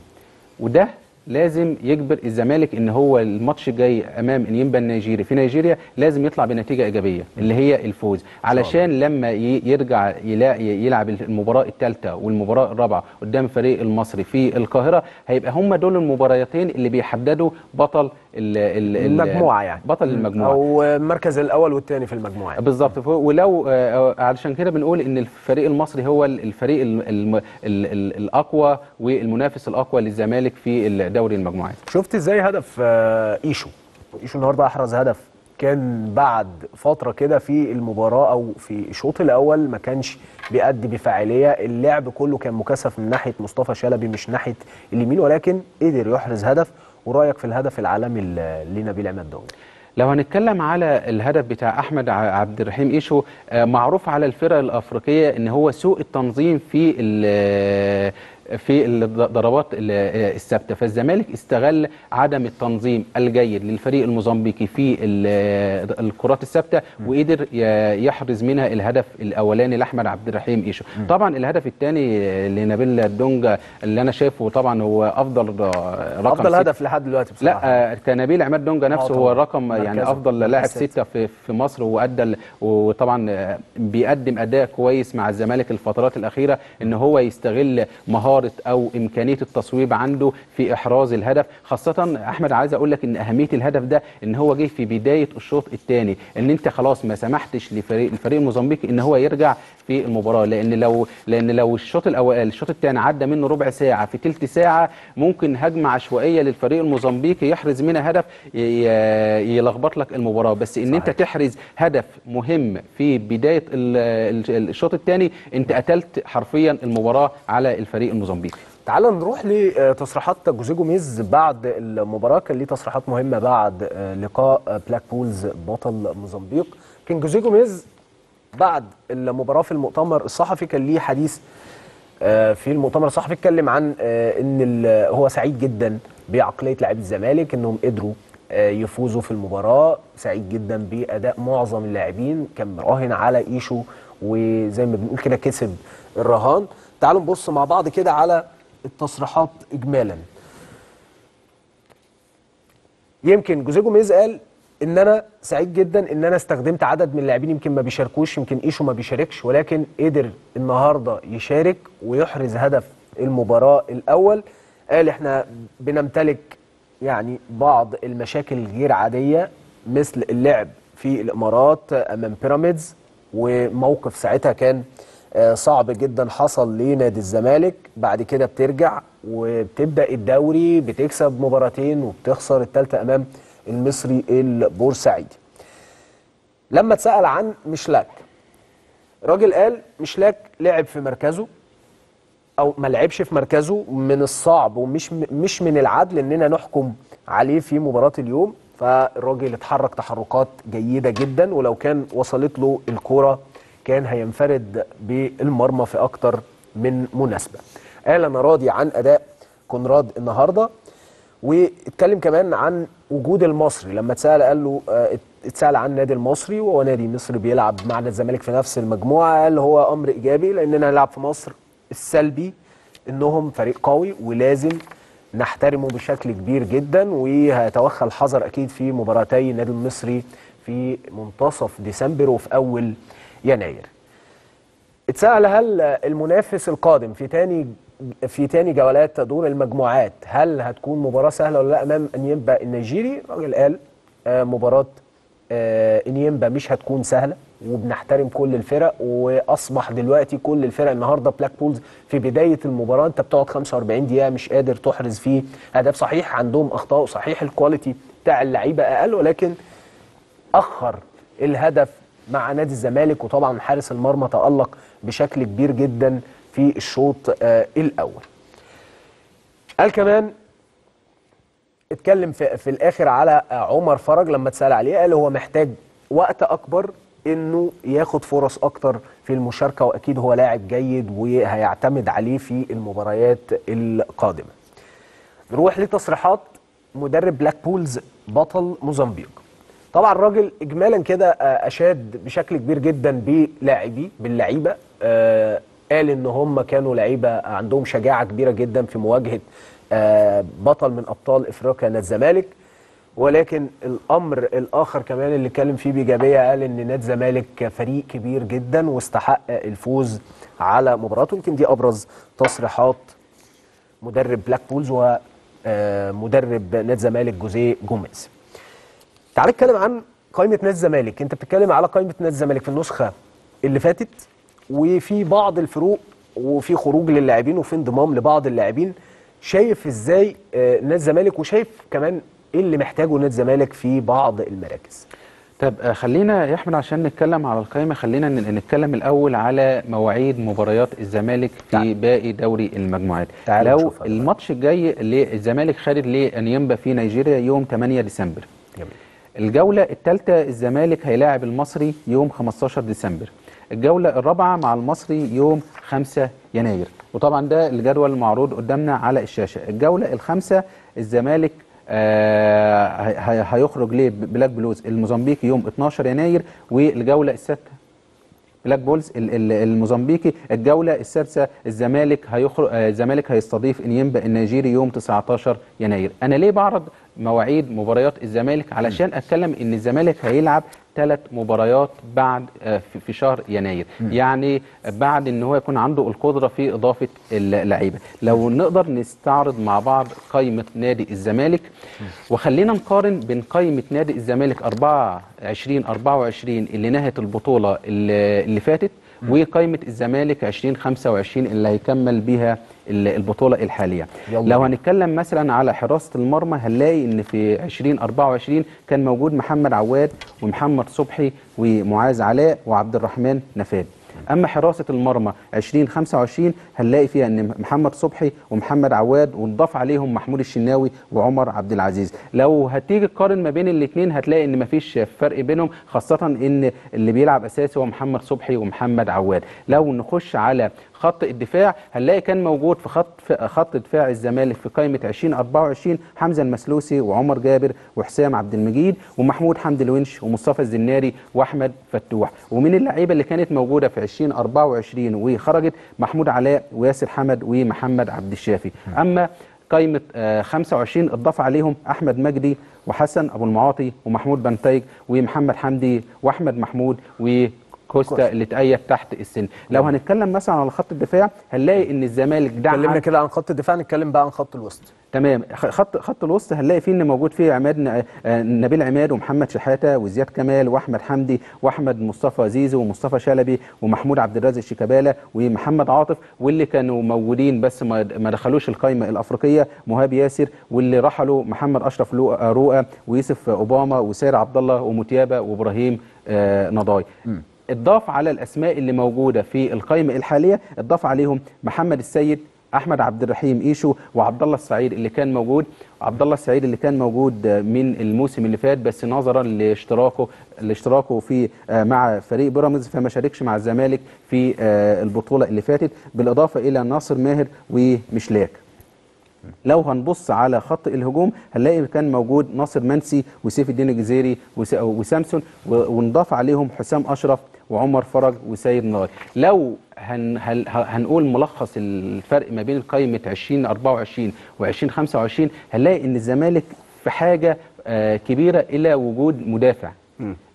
وده لازم يجبر الزمالك إن هو الماتش الجاي أمام نيمبا النيجيري في نيجيريا لازم يطلع بنتيجة إيجابية اللي هي الفوز. علشان لما يرجع يلا- يلعب المباراة الثالثه والمباراة الرابعة قدام فريق المصري في القاهرة هيبقى هم دول المباراتين اللي بيحددوا بطل ال ال ال- المجموعة يعني. بطل المجموعة. أو المركز الأول والثاني في المجموعة بالظبط. ف- ولو آه، علشان كده بنقول إن الفريق المصري هو ال- الفريق ال ال ال ال الأقوى والمنافس الأقوى للزمالك في دوري المجموعات. شفت إزاي هدف آه، إيشو؟ إيشو النهارده أحرز هدف. كان بعد فترة كده في المباراة أو في الشوط الأول ما كانش بيأدي بفاعلية. اللعب كله كان مكثف من ناحية مصطفى شلبي مش ناحية اليمين ولكن قدر يحرز هدف. ورأيك في الهدف العالمي لنبيل عماد داوود؟ لو هنتكلم على الهدف بتاع أحمد عبد الرحيم إيشو آه، معروف على الفرق الأفريقية إن هو سوء التنظيم في في الضربات ال- الثابتة فالزمالك استغل عدم التنظيم الجيد للفريق الموزمبيقي في ال- الكرات الثابتة وقدر يحرز منها الهدف الأولاني لأحمد عبد الرحيم ايشو طبعا الهدف الثاني لنبيل دونجا اللي أنا شايفه طبعا هو أفضل رقم أفضل هدف لحد دلوقتي بصراحة لا آه، كنبيل عماد دونجا نفسه طبعاً. هو رقم يعني. أفضل لاعب. ستة في في مصر وأدى وطبعا آه، بيقدم أداء كويس مع الزمالك الفترات الأخيرة إن هو يستغل مهارة أو إمكانية التصويب عنده في إحراز الهدف. خاصة أحمد عايز أقول لك إن أهمية الهدف ده إن هو جه في بداية الشوط الثاني إن أنت خلاص ما سمحتش لفريق الفريق الموزمبيقي إن هو يرجع في المباراة. لأن لو لأن لو الشوط الأول الشوط الثاني عدى منه ربع ساعة في ثلث ساعة ممكن هجمة عشوائية للفريق الموزمبيقي يحرز منها هدف يلخبط لك المباراة. بس إن أنت تحرز هدف مهم في بداية ال- ال- الشوط الثاني أنت قتلت حرفيا المباراة على الفريق الموزمبيقي تعال نروح لتصريحات جوزيه جوميز بعد المباراة كان ليه تصريحات مهمة بعد آه، لقاء آه، بلاك بولز بطل موزمبيق. كان جوزيه جوميز بعد المباراة في المؤتمر الصحفي كان ليه حديث آه، في المؤتمر الصحفي اتكلم عن إن هو سعيد جدا بعقلية لاعبي الزمالك إنهم قدروا يفوزوا في المباراة. سعيد جدا بأداء معظم اللاعبين كان مراهن على ايشو وزي ما بنقول كده كسب الرهان. تعالوا نبص مع بعض كده على التصريحات اجمالا. يمكن جوزيه جوميز قال إن أنا سعيد جدا إن أنا استخدمت عدد من اللاعبين يمكن ما بيشاركوش يمكن إيشو ما بيشاركش ولكن قدر النهارده يشارك ويحرز هدف المباراة الأول. قال إحنا بنمتلك يعني بعض المشاكل الغير عادية مثل اللعب في الإمارات أمام بيراميدز وموقف ساعتها كان صعب جدا حصل لنادي الزمالك. بعد كده بترجع وبتبدأ الدوري بتكسب مباراتين وبتخسر الثالثه أمام المصري البورسعيدي. لما اتسأل عن مشلاك راجل قال مشلاك لعب في مركزه أو ما لعبش في مركزه من الصعب ومش مش من العدل إننا نحكم عليه في مباراة اليوم. فالراجل اتحرك تحركات جيدة جدا ولو كان وصلت له الكوره كان هينفرد بالمرمى في أكتر من مناسبة. قال أنا راضي عن أداء كونراد النهارده واتكلم كمان عن وجود المصري. لما اتسأل قال له آه، اتسأل عن النادي المصري وهو نادي مصري بيلعب مع الزمالك في نفس المجموعة قال هو أمر إيجابي لأننا هنلعب في مصر السلبي إنهم فريق قوي ولازم نحترمه بشكل كبير جدا وهيتوخى الحذر أكيد في مباراتي النادي المصري في منتصف ديسمبر وفي أول يناير. اتسأل هل المنافس القادم في تاني في تاني جولات دور المجموعات هل هتكون مباراة سهلة ولا لأ أمام أنيمبا النيجيري؟ الراجل قال آه، مباراة آه، أنيمبا مش هتكون سهلة وبنحترم كل الفرق وأصبح دلوقتي كل الفرق النهارده بلاك بولز في بداية المباراة أنت بتقعد 45 دقيقة مش قادر تحرز فيه أهداف صحيح عندهم أخطاء صحيح ال quality بتاع اللعيبة أقل ولكن أخر الهدف مع نادي الزمالك وطبعا حارس المرمى تألق بشكل كبير جدا في الشوط آه الأول قال كمان اتكلم في, في الآخر على عمر فرج لما اتسأل عليه قال هو محتاج وقت أكبر إنه ياخد فرص أكتر في المشاركة وأكيد هو لاعب جيد وهيعتمد عليه في المباريات القادمة. نروح لتصريحات مدرب بلاك بولز بطل موزمبيق. طبعا الراجل اجمالا كده آه، أشاد بشكل كبير جدا بلاعبيه باللعيبة. آه، قال إن هم كانوا لعيبة عندهم شجاعة كبيرة جدا في مواجهة آه، بطل من أبطال إفريقيا نادي الزمالك. ولكن الأمر الآخر كمان اللي اتكلم فيه بإيجابية قال إن نادي الزمالك فريق كبير جدا واستحق الفوز على مباراته. يمكن دي أبرز تصريحات مدرب بلاك بولز ومدرب نادي الزمالك جوزيه جوميز. تعال نتكلم عن قائمة نادي الزمالك. انت بتتكلم على قائمة نادي الزمالك في النسخة اللي فاتت وفي بعض الفروق وفي خروج للاعبين وفي انضمام لبعض اللاعبين. شايف إزاي آه، نادي الزمالك؟ وشايف كمان إيه اللي محتاجه نادي الزمالك في بعض المراكز؟ طب آه، خلينا يا أحمد عشان نتكلم على القائمة خلينا نتكلم الأول على مواعيد مباريات الزمالك في تعال. باقي دوري المجموعات. لو. الماتش الجاي اللي الزمالك خارج لانيمبا في نيجيريا يوم 8 ديسمبر. جميل. الجولة الثالثة الزمالك هيلاعب المصري يوم 15 ديسمبر. الجولة الرابعة مع المصري يوم 5 يناير. وطبعا ده الجدول المعروض قدامنا على الشاشة. الجولة الخامسة الزمالك آه هي- هي- هيخرج لبلاك بولز الموزمبيقي يوم 12 يناير. والجولة السادسة بلاك بولز ال- ال- الموزمبيقي الجولة السادسة الزمالك هيخرج آه، الزمالك هيستضيف إنيمبا النيجيري يوم 19 يناير. أنا ليه بعرض مواعيد مباريات الزمالك علشان أتكلم إن الزمالك هيلعب ثلاث مباريات بعد آه، في- شهر يناير. يعني بعد إن هو يكون عنده القدرة في إضافة اللعيبة. لو نقدر نستعرض مع بعض قائمة نادي الزمالك وخلينا نقارن بين قائمة نادي الزمالك 24 24 اللي نهت البطولة اللي اللي فاتت وقائمة الزمالك 2025 اللي هيكمل بيها ال- البطولة الحالية. يلا لو. هنتكلم مثلا على حراسة المرمى هنلاقي إن في 2024 كان موجود محمد عواد ومحمد صبحي ومعاذ علاء وعبد الرحمن نفاد. أما حراسة المرمى 2025 هنلاقي فيها إن محمد صبحي ومحمد عواد ونضاف عليهم محمود الشناوي وعمر عبد العزيز. لو هتيجي تقارن ما بين الاثنين هتلاقي إن مفيش فرق بينهم خاصة إن اللي بيلعب أساسي هو محمد صبحي ومحمد عواد. لو نخش على خط الدفاع هنلاقي كان موجود في خط في خط دفاع الزمالك في قائمة 2024 حمزة المسلوسي وعمر جابر وحسام عبد المجيد ومحمود حمدي الونش ومصطفى الزناري وأحمد فتوح. ومن اللعيبة اللي كانت موجودة في 2024 وخرجت محمود علاء وياسر حمد ومحمد عبد الشافي. أما قائمة آه، 25 اضاف عليهم أحمد مجدي وحسن أبو المعاطي ومحمود بنتايج ومحمد حمدي وأحمد محمود كوستا كوستا. اللي تأيد تحت السن لو هنتكلم مثلا على خط الدفاع هنلاقي إن الزمالك دعم. اتكلمنا كده عن خط الدفاع نتكلم بقى عن خط الوسط. تمام. خط خط الوسط هنلاقي فيه إن موجود فيه عماد آه، نبيل عماد ومحمد شحاتة وزياد كمال وأحمد حمدي وأحمد مصطفى زيزو ومصطفى شلبي ومحمود عبد الرازق شيكابالا ومحمد عاطف واللي كانوا موجودين بس ما دخلوش القائمه الأفريقية مهاب ياسر واللي رحلوا محمد أشرف آه، رؤى ويوسف أوباما وسير عبد الله ومتيابة وإبراهيم آه، نضاي. اتضاف على الأسماء اللي موجودة في القائمه الحالية اتضاف عليهم محمد السيد أحمد عبد الرحيم إيشو وعبد الله السعيد اللي كان موجود. عبد الله السعيد اللي كان موجود من الموسم اللي فات بس نظرا لاشتراكه لاشتراكه في آه، مع فريق بيراميدز فما شاركش مع الزمالك في آه، البطولة اللي فاتت. بالإضافة إلى ناصر ماهر ومشلاك لو هنبص على خط الهجوم هنلاقي كان موجود ناصر منسي وسيف الدين الجزيري وس- وسامسون ونضاف عليهم حسام أشرف وعمر فرج وسيد نار لو هن هل هنقول ملخص الفرق ما بين قائمة 2024 و 2025 هنلاقي إن الزمالك في حاجة آه، كبيرة إلى وجود مدافع.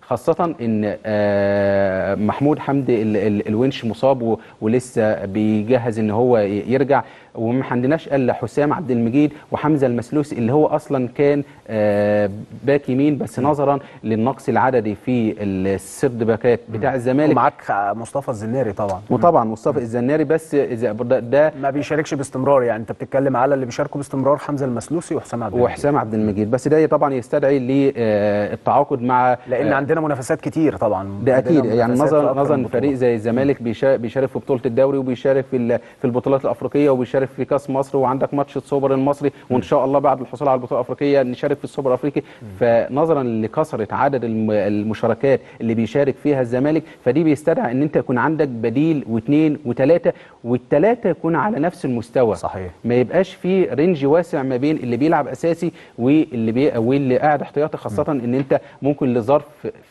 خاصة إن آه، محمود حمدي ال- ال- الونش مصاب ولسه بيجهز إن هو يرجع. وما عندناش إلا حسام عبد المجيد وحمزة المسلوسي اللي هو أصلا كان آه، back يمين بس نظرا للنقص العددي في ال third back ات بتاع الزمالك. ومعاك مصطفى الزناري طبعا. وطبعا مصطفى الزناري بس ده- ده ما بيشاركش باستمرار يعني. أنت بتتكلم على اللي بيشاركوا باستمرار حمزة المسلوسي وحسام عبد المجيد. وحسام عبد المجيد. بس ده طبعا يستدعي للتعاقد مع لأن آه، عندنا منافسات كتير طبعا. ده أكيد يعني نظرا نظرا فريق. زي الزمالك بيشا- بيشارك في بطولة الدوري وبيشارك في البطولات الأفريقية وبيشارك في كاس مصر وعندك ماتش السوبر المصري وإن شاء الله بعد الحصول على البطولة الأفريقية نشارك في السوبر الأفريقي. فنظرا لكثره عدد الم- المشاركات اللي بيشارك فيها الزمالك فدي بيستدعي إن أنت يكون عندك بديل واثنين وثلاثه والثلاثه يكون على نفس المستوى. صحيح. ما يبقاش في range واسع ما بين اللي بيلعب أساسي واللي بي واللي قاعد احتياطي خاصة إن أنت ممكن لظرف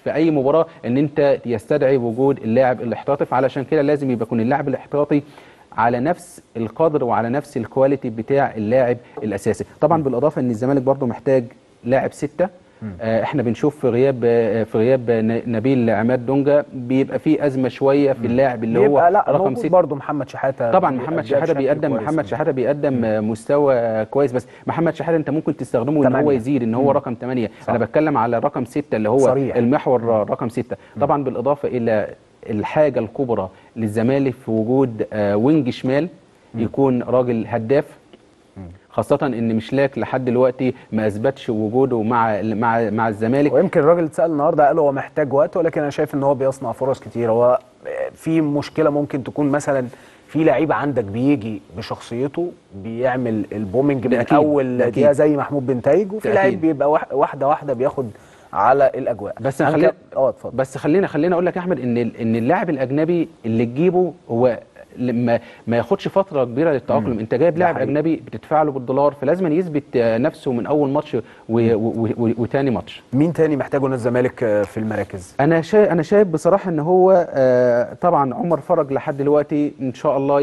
في أي مباراة إن أنت يستدعي وجود اللاعب الاحتياطي. فعلشان كده لازم يبقى يكون اللاعب الاحتياطي على نفس القدر وعلى نفس ال quality بتاع اللاعب الأساسي. طبعا بالإضافة إن الزمالك برضو محتاج لاعب ستة. آه، إحنا بنشوف في غياب آه، في غياب نبيل عماد دونجا بيبقى في أزمة شوية في اللاعب اللي هو لا رقم موجود ستة. برضه محمد شحاتة. طبعا محمد شحاتة بيقدم. محمد شحاتة بيقدم مستوى كويس. بس محمد شحاتة أنت ممكن تستخدمه إن هو. يزيد إن هو رقم 8 صح. أنا بتكلم على رقم 6 اللي هو صريح. المحور رقم 6 طبعا بالإضافة إلى الحاجة الكبرى للزمالك في وجود آه، وينج شمال يكون راجل هداف. خاصة إن مشلاك لحد دلوقتي ما أثبتش وجوده مع مع مع الزمالك. ويمكن الراجل اتسأل النهارده قال هو محتاج وقت؟ ولكن أنا شايف إن هو بيصنع فرص كتير هو في مشكلة ممكن تكون مثلا في لعيب عندك بيجي بشخصيته بيعمل البومنج من أول. دقيقة زي محمود بنتايج وفي ده لعيب. بيبقى واح- واحدة واحدة بياخد على الأجواء. بس خلينا آه اتفضل. بس خلينا خلينا أقول لك يا أحمد إن إن اللاعب الأجنبي اللي تجيبه هو ما ياخدش فترة كبيرة للتأقلم. انت جايب لاعب. أجنبي بتدفع له بالدولار فلازم يثبت آه، نفسه من أول ماتش و- و- و- وتاني ماتش. مين تاني محتاجه نادي الزمالك آه، في المراكز؟ أنا شايف أنا شايف بصراحة إن هو آه، طبعا عمر فرج لحد دلوقتي إن شاء الله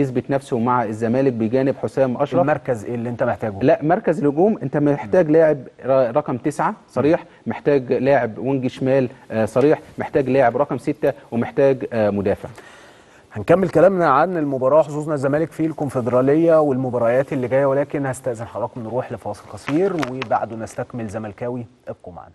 يثبت نفسه مع الزمالك بجانب حسام أشرف. المركز إيه اللي أنت محتاجه. لا مركز الهجوم. أنت محتاج لاعب رقم تسعة صريح. محتاج لاعب وينج شمال صريح. محتاج لاعب رقم ستة ومحتاج مدافع. هنكمل كلامنا عن المباراة حظوظنا الزمالك في الكونفدرالية والمباريات اللي جاية ولكن هستأذن حضراتكم نروح لفاصل قصير وبعده نستكمل زملكاوي ابقوا معنا.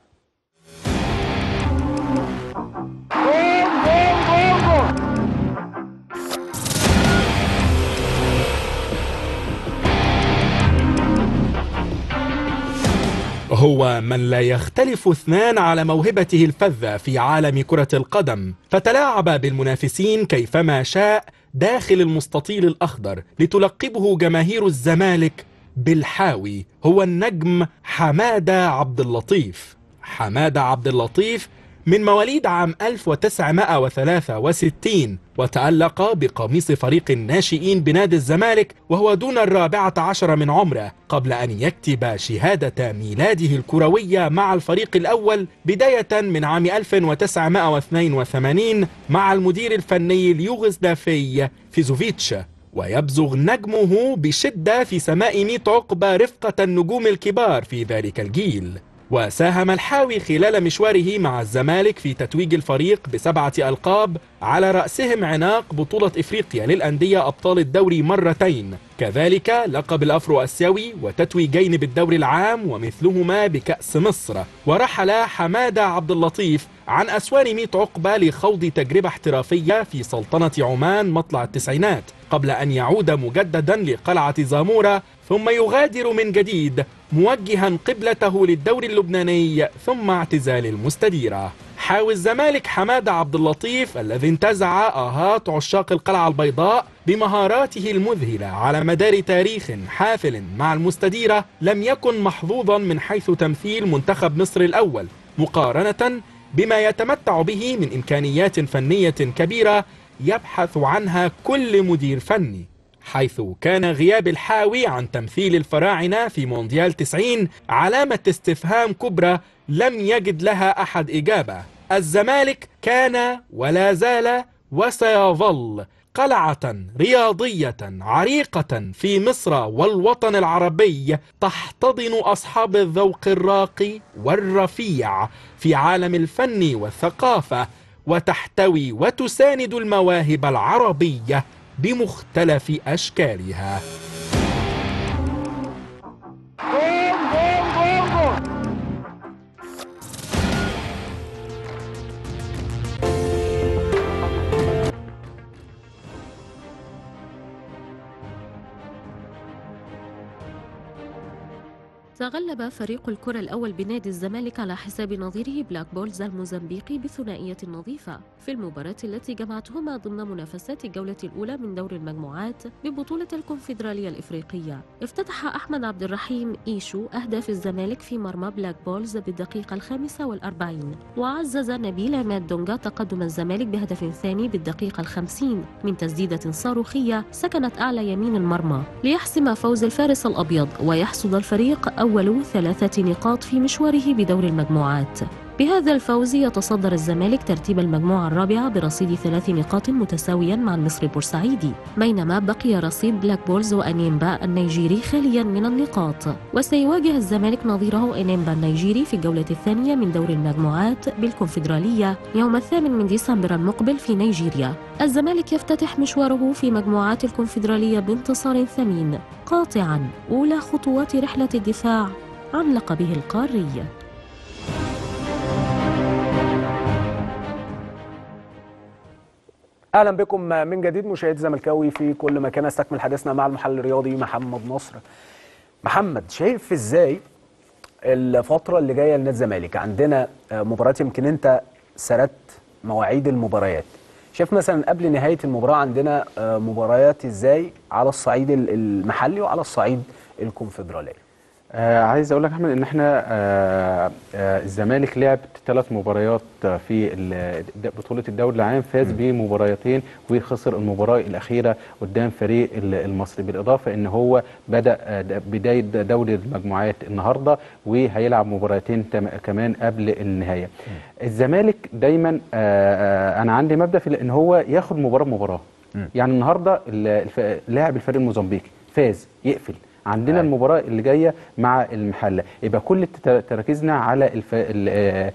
هو من لا يختلف اثنان على موهبته الفذة في عالم كرة القدم. فتلاعب بالمنافسين كيفما شاء داخل المستطيل الأخضر لتلقبه جماهير الزمالك بالحاوي. هو النجم حمادة عبد اللطيف حمادة عبد اللطيف من مواليد عام 1963 وتألق بقميص فريق الناشئين بنادي الزمالك وهو دون الرابعة عشر من عمره قبل أن يكتب شهادة ميلاده الكروية مع الفريق الأول بداية من عام 1982 مع المدير الفني اليوغوسلافي فيزوفيتش. ويبزغ نجمه بشدة في سماء ميت عقبة رفقة النجوم الكبار في ذلك الجيل. وساهم الحاوي خلال مشواره مع الزمالك في تتويج الفريق بسبعة ألقاب على رأسهم عناق بطولة إفريقيا للأندية أبطال الدوري مرتين. كذلك لقب الأفرو أسيوي وتتويجين بالدوري العام ومثلهما بكأس مصر. ورحل حمادة عبد اللطيف عن أسوان ميت عقبة لخوض تجربة احترافية في سلطنة عمان مطلع التسعينات قبل أن يعود مجددا لقلعة زامورة ثم يغادر من جديد موجها قبلته للدوري اللبناني ثم اعتزال المستديرة. حاوي الزمالك حمادة عبد اللطيف الذي انتزع آهات عشاق القلعة البيضاء بمهاراته المذهلة على مدار تاريخ حافل مع المستديرة لم يكن محظوظا من حيث تمثيل منتخب مصر الأول مقارنة بما يتمتع به من إمكانيات فنية كبيرة يبحث عنها كل مدير فني. حيث كان غياب الحاوي عن تمثيل الفراعنة في مونديال 90 علامة استفهام كبرى لم يجد لها أحد إجابة. الزمالك كان ولا زال وسيظل قلعة رياضية عريقة في مصر والوطن العربي تحتضن أصحاب الذوق الراقي والرفيع في عالم الفن والثقافة وتحتوي وتساند المواهب العربية بمختلف أشكالها. تغلب فريق الكرة الأول بنادي الزمالك على حساب نظيره بلاك بولز الموزمبيقي بثنائية نظيفة. في المباراة التي جمعتهما ضمن منافسات الجولة الأولى من دور المجموعات ببطولة الكونفدرالية الإفريقية. افتتح أحمد عبد الرحيم إيشو أهداف الزمالك في مرمى بلاك بولز بالدقيقة الخامسة والأربعين. وعزز نبيل عماد دونجا تقدم الزمالك بهدف ثاني بالدقيقة الخمسين. من تسديدة صاروخية سكنت أعلى يمين المرمى ليحسم فوز الفارس الأبيض ويحصد الفريق أول ثلاثة نقاط في مشواره بدور المجموعات. بهذا الفوز يتصدر الزمالك ترتيب المجموعة الرابعة برصيد ثلاث نقاط متساويا مع المصري البورسعيدي بينما بقي رصيد بلاك بولز وأنيمبا النيجيري خاليا من النقاط. وسيواجه الزمالك نظيره أنيمبا النيجيري في الجولة الثانية من دور المجموعات بالكونفدرالية يوم الثامن من ديسمبر المقبل في نيجيريا. الزمالك يفتتح مشواره في مجموعات الكونفدرالية بانتصار ثمين. قاطعا أولى خطوات رحلة الدفاع عن لقبه القاري. أهلا بكم من جديد مشاهدي زملكاوي في كل مكان أستكمل حديثنا مع المحلل الرياضي محمد نصر. محمد شايف إزاي الفترة اللي جاية لنادي الزمالك؟ عندنا مباريات يمكن أنت سردت مواعيد المباريات. شايف مثلا قبل نهاية المباراة عندنا مباريات إزاي على الصعيد المحلي وعلى الصعيد الكونفدرالي؟ آه عايز أقول لك أحمد إن إحنا آه آه الزمالك لعب ثلاث مباريات في بطولة الدوري العام فاز بمباريتين وخسر المباراة الأخيرة قدام فريق المصري بالإضافة إن هو بدأ بداية دوري المجموعات النهارده وهيلعب مباراتين كمان قبل النهاية. الزمالك دايما أنا عندي مبدأ في إن هو ياخد مباراة بمباراة. يعني النهارده لاعب الفريق الموزمبيقي فاز يقفل. عندنا أي. المباراة اللي جاية مع المحلة يبقى كل تركيزنا على الف...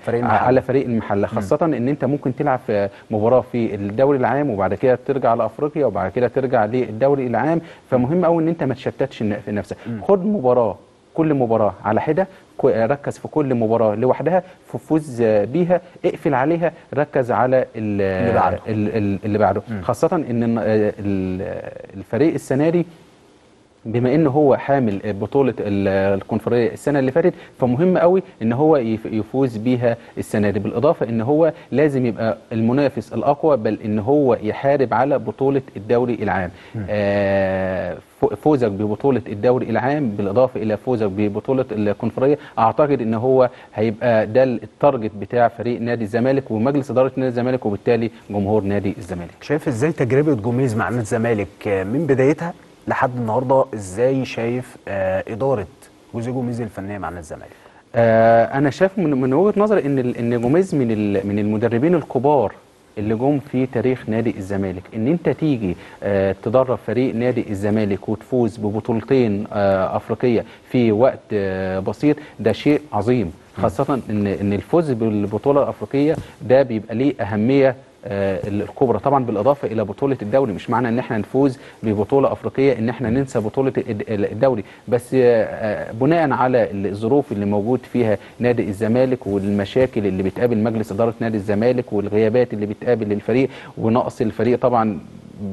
فريق المحلة. على فريق المحلة خاصة م. إن أنت ممكن تلعب في مباراة في الدوري العام وبعد كده ترجع لأفريقيا وبعد كده ترجع للدوري العام فمهم قوي إن أنت ما تشتتش في نفسك. خد مباراة كل مباراة على حدة ركز في كل مباراة لوحدها فوز بيها اقفل عليها ركز على اللي بعده اللي بعده خاصة إن الفريق السنة دي بما إن هو حامل بطولة الكونفدرالية السنة اللي فاتت فمهم قوي إن هو يفوز بيها السنة دي. بالإضافة إن هو لازم يبقى المنافس الأقوى بل إن هو يحارب على بطولة الدوري العام. آه فوزك ببطولة الدوري العام بالإضافة إلى فوزك ببطولة الكونفدرالية أعتقد إن هو هيبقى ده التارجت بتاع فريق نادي الزمالك ومجلس إدارة نادي الزمالك وبالتالي جمهور نادي الزمالك. شايف إزاي تجربة جوميز مع نادي الزمالك؟ من بدايتها؟ لحد النهارده إزاي شايف آه إدارة جوزيه جوميز الفنية مع نادي الزمالك؟ آه أنا شايف من, من وجهة نظري إن إن جوميز من من المدربين الكبار اللي جم في تاريخ نادي الزمالك إن أنت تيجي آه تدرب فريق نادي الزمالك وتفوز ببطولتين آه أفريقية في وقت آه بسيط ده شيء عظيم خاصة إن إن الفوز بالبطولة الأفريقية ده بيبقى ليه أهمية الكبرى طبعا بالإضافة إلى بطولة الدوري مش معنى إن إحنا نفوز ببطولة أفريقية إن إحنا ننسى بطولة الد- الدوري. بس آه، آه، بناء على الظروف اللي موجود فيها نادي الزمالك والمشاكل اللي بتقابل مجلس إدارة نادي الزمالك والغيابات اللي بتقابل الفريق ونقص الفريق طبعا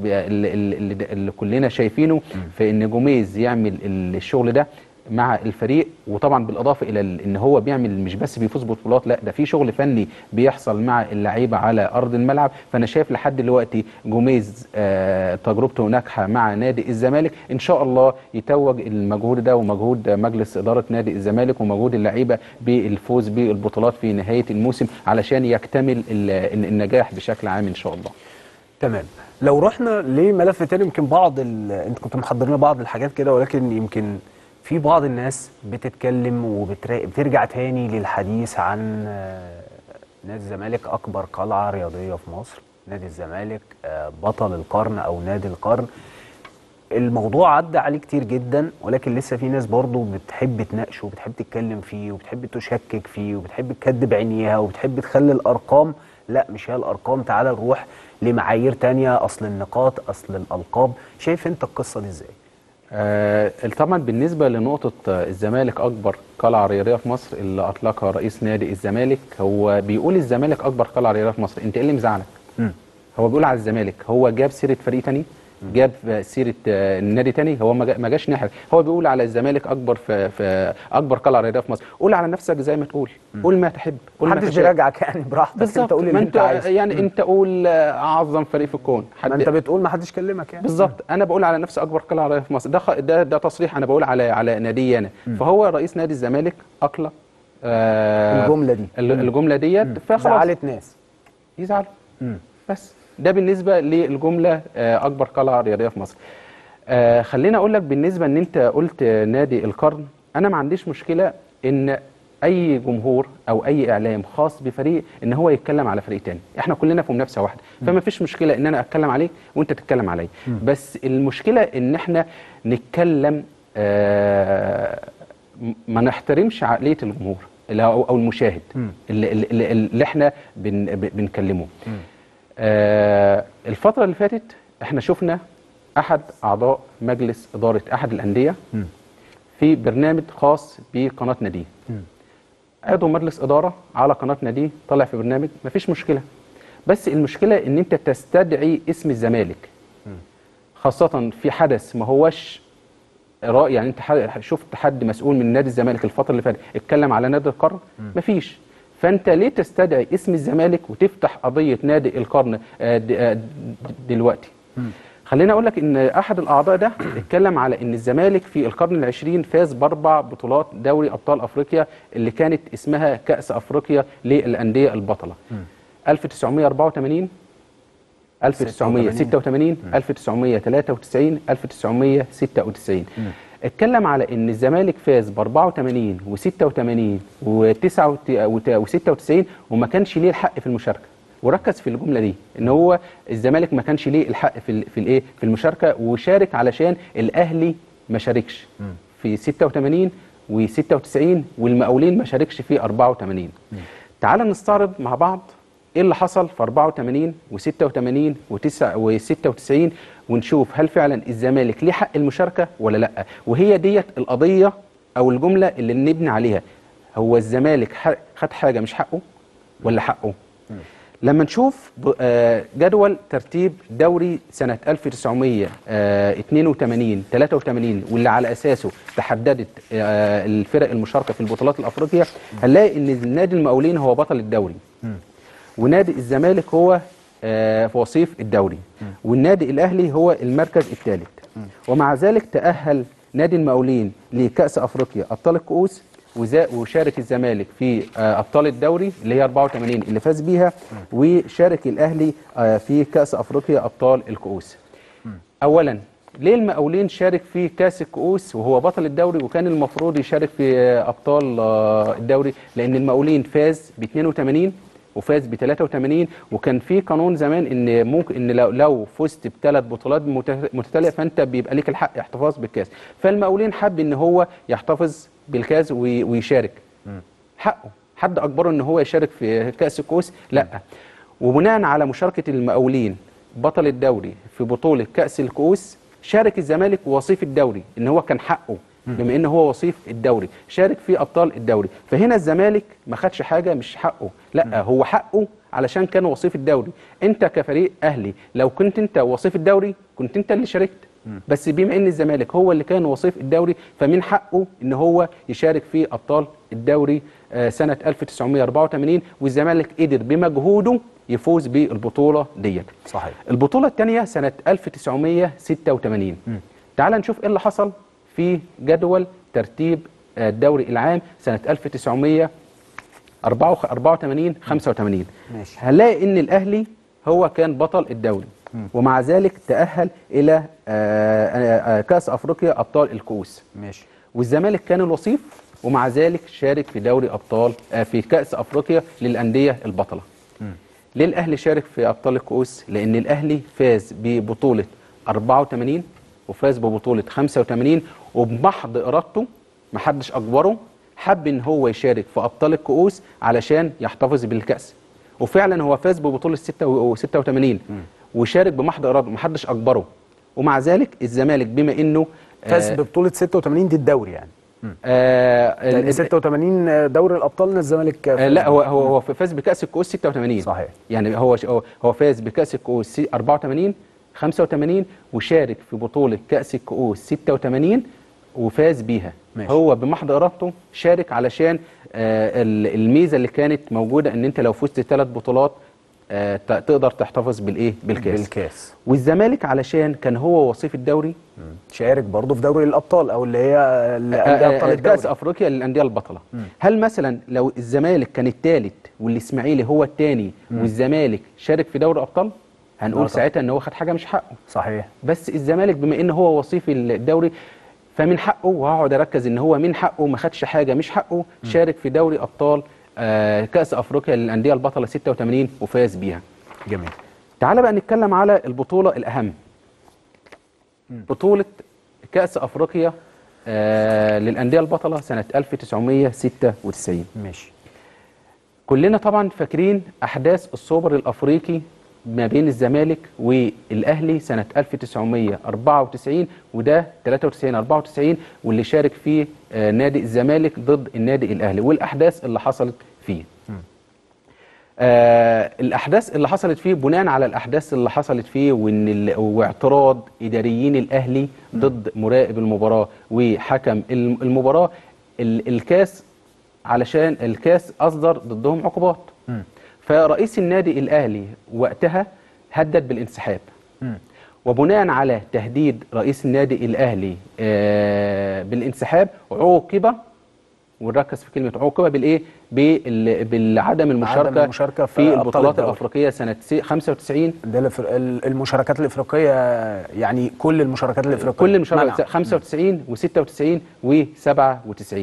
اللي كلنا شايفينه في ان جوميز يعمل الشغل ده مع الفريق وطبعا بالإضافة إلى ال- إن هو بيعمل مش بس بيفوز ببطولات لا ده في شغل فني بيحصل مع اللعيبة على أرض الملعب. فأنا شايف لحد دلوقتي جوميز آه تجربته ناجحة مع نادي الزمالك. إن شاء الله يتوج المجهود ده ومجهود مجلس إدارة نادي الزمالك ومجهود اللعيبة بالفوز بالبطولات في نهاية الموسم علشان يكتمل ال- النجاح بشكل عام إن شاء الله. تمام. لو رحنا لملف تاني يمكن بعض ال... أنت كنت محضر لنا بعض الحاجات كده ولكن يمكن في بعض الناس بتتكلم وبترجع تاني للحديث عن آه، نادي الزمالك أكبر قلعة رياضية في مصر. نادي الزمالك آه، بطل القرن أو نادي القرن. الموضوع عدى عليه كتير جدا ولكن لسه في ناس برضه بتحب تناقشه وبتحب تتكلم فيه وبتحب تشكك فيه وبتحب تكذب عينيها وبتحب تخلي الأرقام. لا مش هي الأرقام. تعالى نروح لمعايير تانية. أصل النقاط أصل الألقاب. شايف أنت القصة دي إزاي؟ طبعا بالنسبة لنقطة آه، الزمالك أكبر قلعه رياضيه في مصر اللي أطلقها رئيس نادي الزمالك هو بيقول الزمالك أكبر قلعه رياضيه في مصر. أنت إيه اللي مزعلك. هو بيقول على الزمالك هو جاب سيرة فريق تاني؟ جاب سيرة آه، النادي تاني هو ما جا- ما جاش ناحية. هو بيقول على الزمالك أكبر في, في أكبر قلعة رياضية في مصر. قول على نفسك زي ما تقول. قول ما تحب. قول ما محدش. بيراجعك يعني براحتك. انت قول اللي انت عايزه. يعني انت قول آه، أعظم فريق في الكون. ما انت بتقول ما حدش كلمك يعني. بالظبط. أنا بقول على نفسي أكبر قلعة رياضية في مصر. ده ده ده تصريح أنا بقول على على نادي أنا فهو رئيس نادي الزمالك اقلى آه الجملة دي. ال- الجملة ديت. فخلاص. زعلت ناس. يزعلوا. بس. ده بالنسبة للجملة آه أكبر قلعة رياضية في مصر. آه خليني أقول لك بالنسبة إن أنت قلت نادي القرن أنا ما عنديش مشكلة إن أي جمهور أو أي إعلام خاص بفريق إن هو يتكلم على فريق تاني. إحنا كلنا في منافسة واحدة. فما فيش مشكلة إن أنا أتكلم عليك وأنت تتكلم عليا. بس المشكلة إن إحنا نتكلم آه ما نحترمش عقلية الجمهور أو المشاهد اللي, اللي, اللي إحنا بن بنكلمه. آه الفترة اللي فاتت إحنا شفنا أحد أعضاء مجلس إدارة أحد الأندية في برنامج خاص بقناة ناديه. عضو مجلس إدارة على قناة ناديه طلع في برنامج مفيش مشكلة. بس المشكلة إن أنت تستدعي اسم الزمالك. خاصة في حدث ما هوش رأي يعني أنت شفت حد مسؤول من نادي الزمالك الفترة اللي فاتت اتكلم على نادي القرن؟ مفيش. فانت ليه تستدعي اسم الزمالك وتفتح قضية نادي القرن آه، آه، دلوقتي؟ خليني أقول لك إن أحد الأعضاء ده اتكلم على إن الزمالك في القرن العشرين فاز بأربع بطولات دوري أبطال أفريقيا اللي كانت اسمها كأس أفريقيا للأندية البطلة. 1984 1986 1993 1996 اتكلم على إن الزمالك فاز ب 84 و86 و96 وما كانش ليه الحق في المشاركة. وركز في الجملة دي إن هو الزمالك ما كانش ليه الحق في في الإيه؟ في المشاركة وشارك علشان الأهلي ما شاركش في 86 و96 والمقاولين ما شاركش في 84 تعال نستعرض مع بعض إيه اللي حصل في 84 و86 و96 ونشوف هل فعلا الزمالك ليه حق المشاركة ولا لأ. وهي ديت القضية أو الجملة اللي نبني عليها. هو الزمالك خد حاجة مش حقه ولا حقه؟ لما نشوف آه، جدول ترتيب دوري سنة 1982 83 واللي على أساسه تحددت آه، الفرق المشاركة في البطولات الأفريقية هنلاقي إن النادي المقاولين هو بطل الدوري. ونادي الزمالك هو آه، في وصيف الدوري. والنادي الأهلي هو المركز الثالث. ومع ذلك تأهل نادي المقاولين لكأس أفريقيا أبطال الكؤوس وشارك الزمالك في آه، أبطال الدوري اللي هي 84 اللي فاز بيها وشارك الأهلي آه، في كأس أفريقيا أبطال الكؤوس. اولا ليه المقاولين شارك في كأس الكؤوس وهو بطل الدوري وكان المفروض يشارك في أبطال الدوري؟ لأن المقاولين فاز ب 82 وفاز ب 83 وكان في قانون زمان إن ممكن إن لو لو فزت بثلاث بطولات مت- متتالية فأنت بيبقى ليك الحق احتفاظ بالكاس. فالمقاولين حب إن هو يحتفظ بالكاس وي- ويشارك. حقه. حد أجبره إن هو يشارك في كأس الكؤوس؟ لأ. وبناء على مشاركة المقاولين بطل الدوري في بطولة كأس الكؤوس شارك الزمالك ووصيف الدوري إن هو كان حقه. بما إن هو وصيف الدوري شارك في أبطال الدوري. فهنا الزمالك ما خدش حاجة مش حقه. لا هو حقه علشان كان وصيف الدوري. أنت كفريق أهلي لو كنت أنت وصيف الدوري كنت أنت اللي شاركت. بس بما إن الزمالك هو اللي كان وصيف الدوري فمن حقه إن هو يشارك في أبطال الدوري آه، سنة 1984 والزمالك قدر بمجهوده يفوز بالبطولة ديت. صحيح. البطولة الثانية سنة 1986 تعال نشوف إيه اللي حصل. في جدول ترتيب آه، الدوري العام سنة 1984 85 ماشي. هنلاقي إن الأهلي هو كان بطل الدوري ومع ذلك تأهل إلى آه، آه، كأس أفريقيا أبطال الكؤوس ماشي والزمالك كان الوصيف ومع ذلك شارك في دوري أبطال آه، في كأس أفريقيا للأندية البطلة. ليه الاهلي شارك في أبطال الكؤوس؟ لأن الأهلي فاز ببطولة 84 وفاز ببطولة 85 وبمحض إرادته محدش أجبره حب إن هو يشارك في أبطال الكؤوس علشان يحتفظ بالكأس. وفعلا هو فاز ببطولة 86 وشارك بمحض إرادته محدش أجبره. ومع ذلك الزمالك بما إنه فاز آه، ببطوله 86 دي الدوري يعني آه لأن ال- 86 دوري الأبطال الزمالك آه، لا هو هو هو فاز بكأس الكؤوس 86 صحيح. يعني هو هو- فاز بكأس الكؤوس سي- 84 85 وشارك في بطولة كأس الكؤوس 86 وفاز بيها. ماشي. هو بمحض إرادته شارك علشان آه ال- الميزة اللي كانت موجودة إن أنت لو فزت ثلاث بطولات آه تقدر تحتفظ بالإيه؟ بالكأس. بالكأس. والزمالك علشان كان هو وصيف الدوري. شارك برضه في دوري الأبطال أو اللي هي آه، ابطال آه، الدوري كأس أفريقيا للأندية البطلة. هل مثلا لو الزمالك كان الثالث والإسماعيلي هو الثاني والزمالك شارك في دوري ابطال هنقول طبعا. ساعتها إن هو خد حاجة مش حقه. صحيح. بس الزمالك بما إن هو وصيف الدوري فمن حقه وهقعد أركز إن هو من حقه ما خدش حاجة مش حقه شارك في دوري أبطال آه، كأس أفريقيا للأندية البطلة 86 وفاز بيها. جميل. تعال بقى نتكلم على البطولة الأهم. بطولة كأس أفريقيا آه للأندية البطلة سنة 1996 ماشي. كلنا طبعا فاكرين أحداث السوبر الأفريقي ما بين الزمالك والأهلي سنة 1994 وده 93 94 واللي شارك فيه آه نادي الزمالك ضد النادي الأهلي والأحداث اللي حصلت فيه. آه الأحداث اللي حصلت فيه بناء على الأحداث اللي حصلت فيه وإن واعتراض إداريين الأهلي ضد مراقب المباراة وحكم الم- المباراة ال- الكاس علشان الكاس أصدر ضدهم عقوبات. فرئيس النادي الأهلي وقتها هدد بالانسحاب. وبناء على تهديد رئيس النادي الأهلي آه بالانسحاب عوقب ونركز في كلمة عوقب بالإيه؟ بال- بالعدم المشاركة, المشاركة في في البطولات. الأفريقية سنة سي- 95 ده المشاركات الإفريقية يعني كل المشاركات الإفريقية. كل المشاركات منع. 95 و96 و97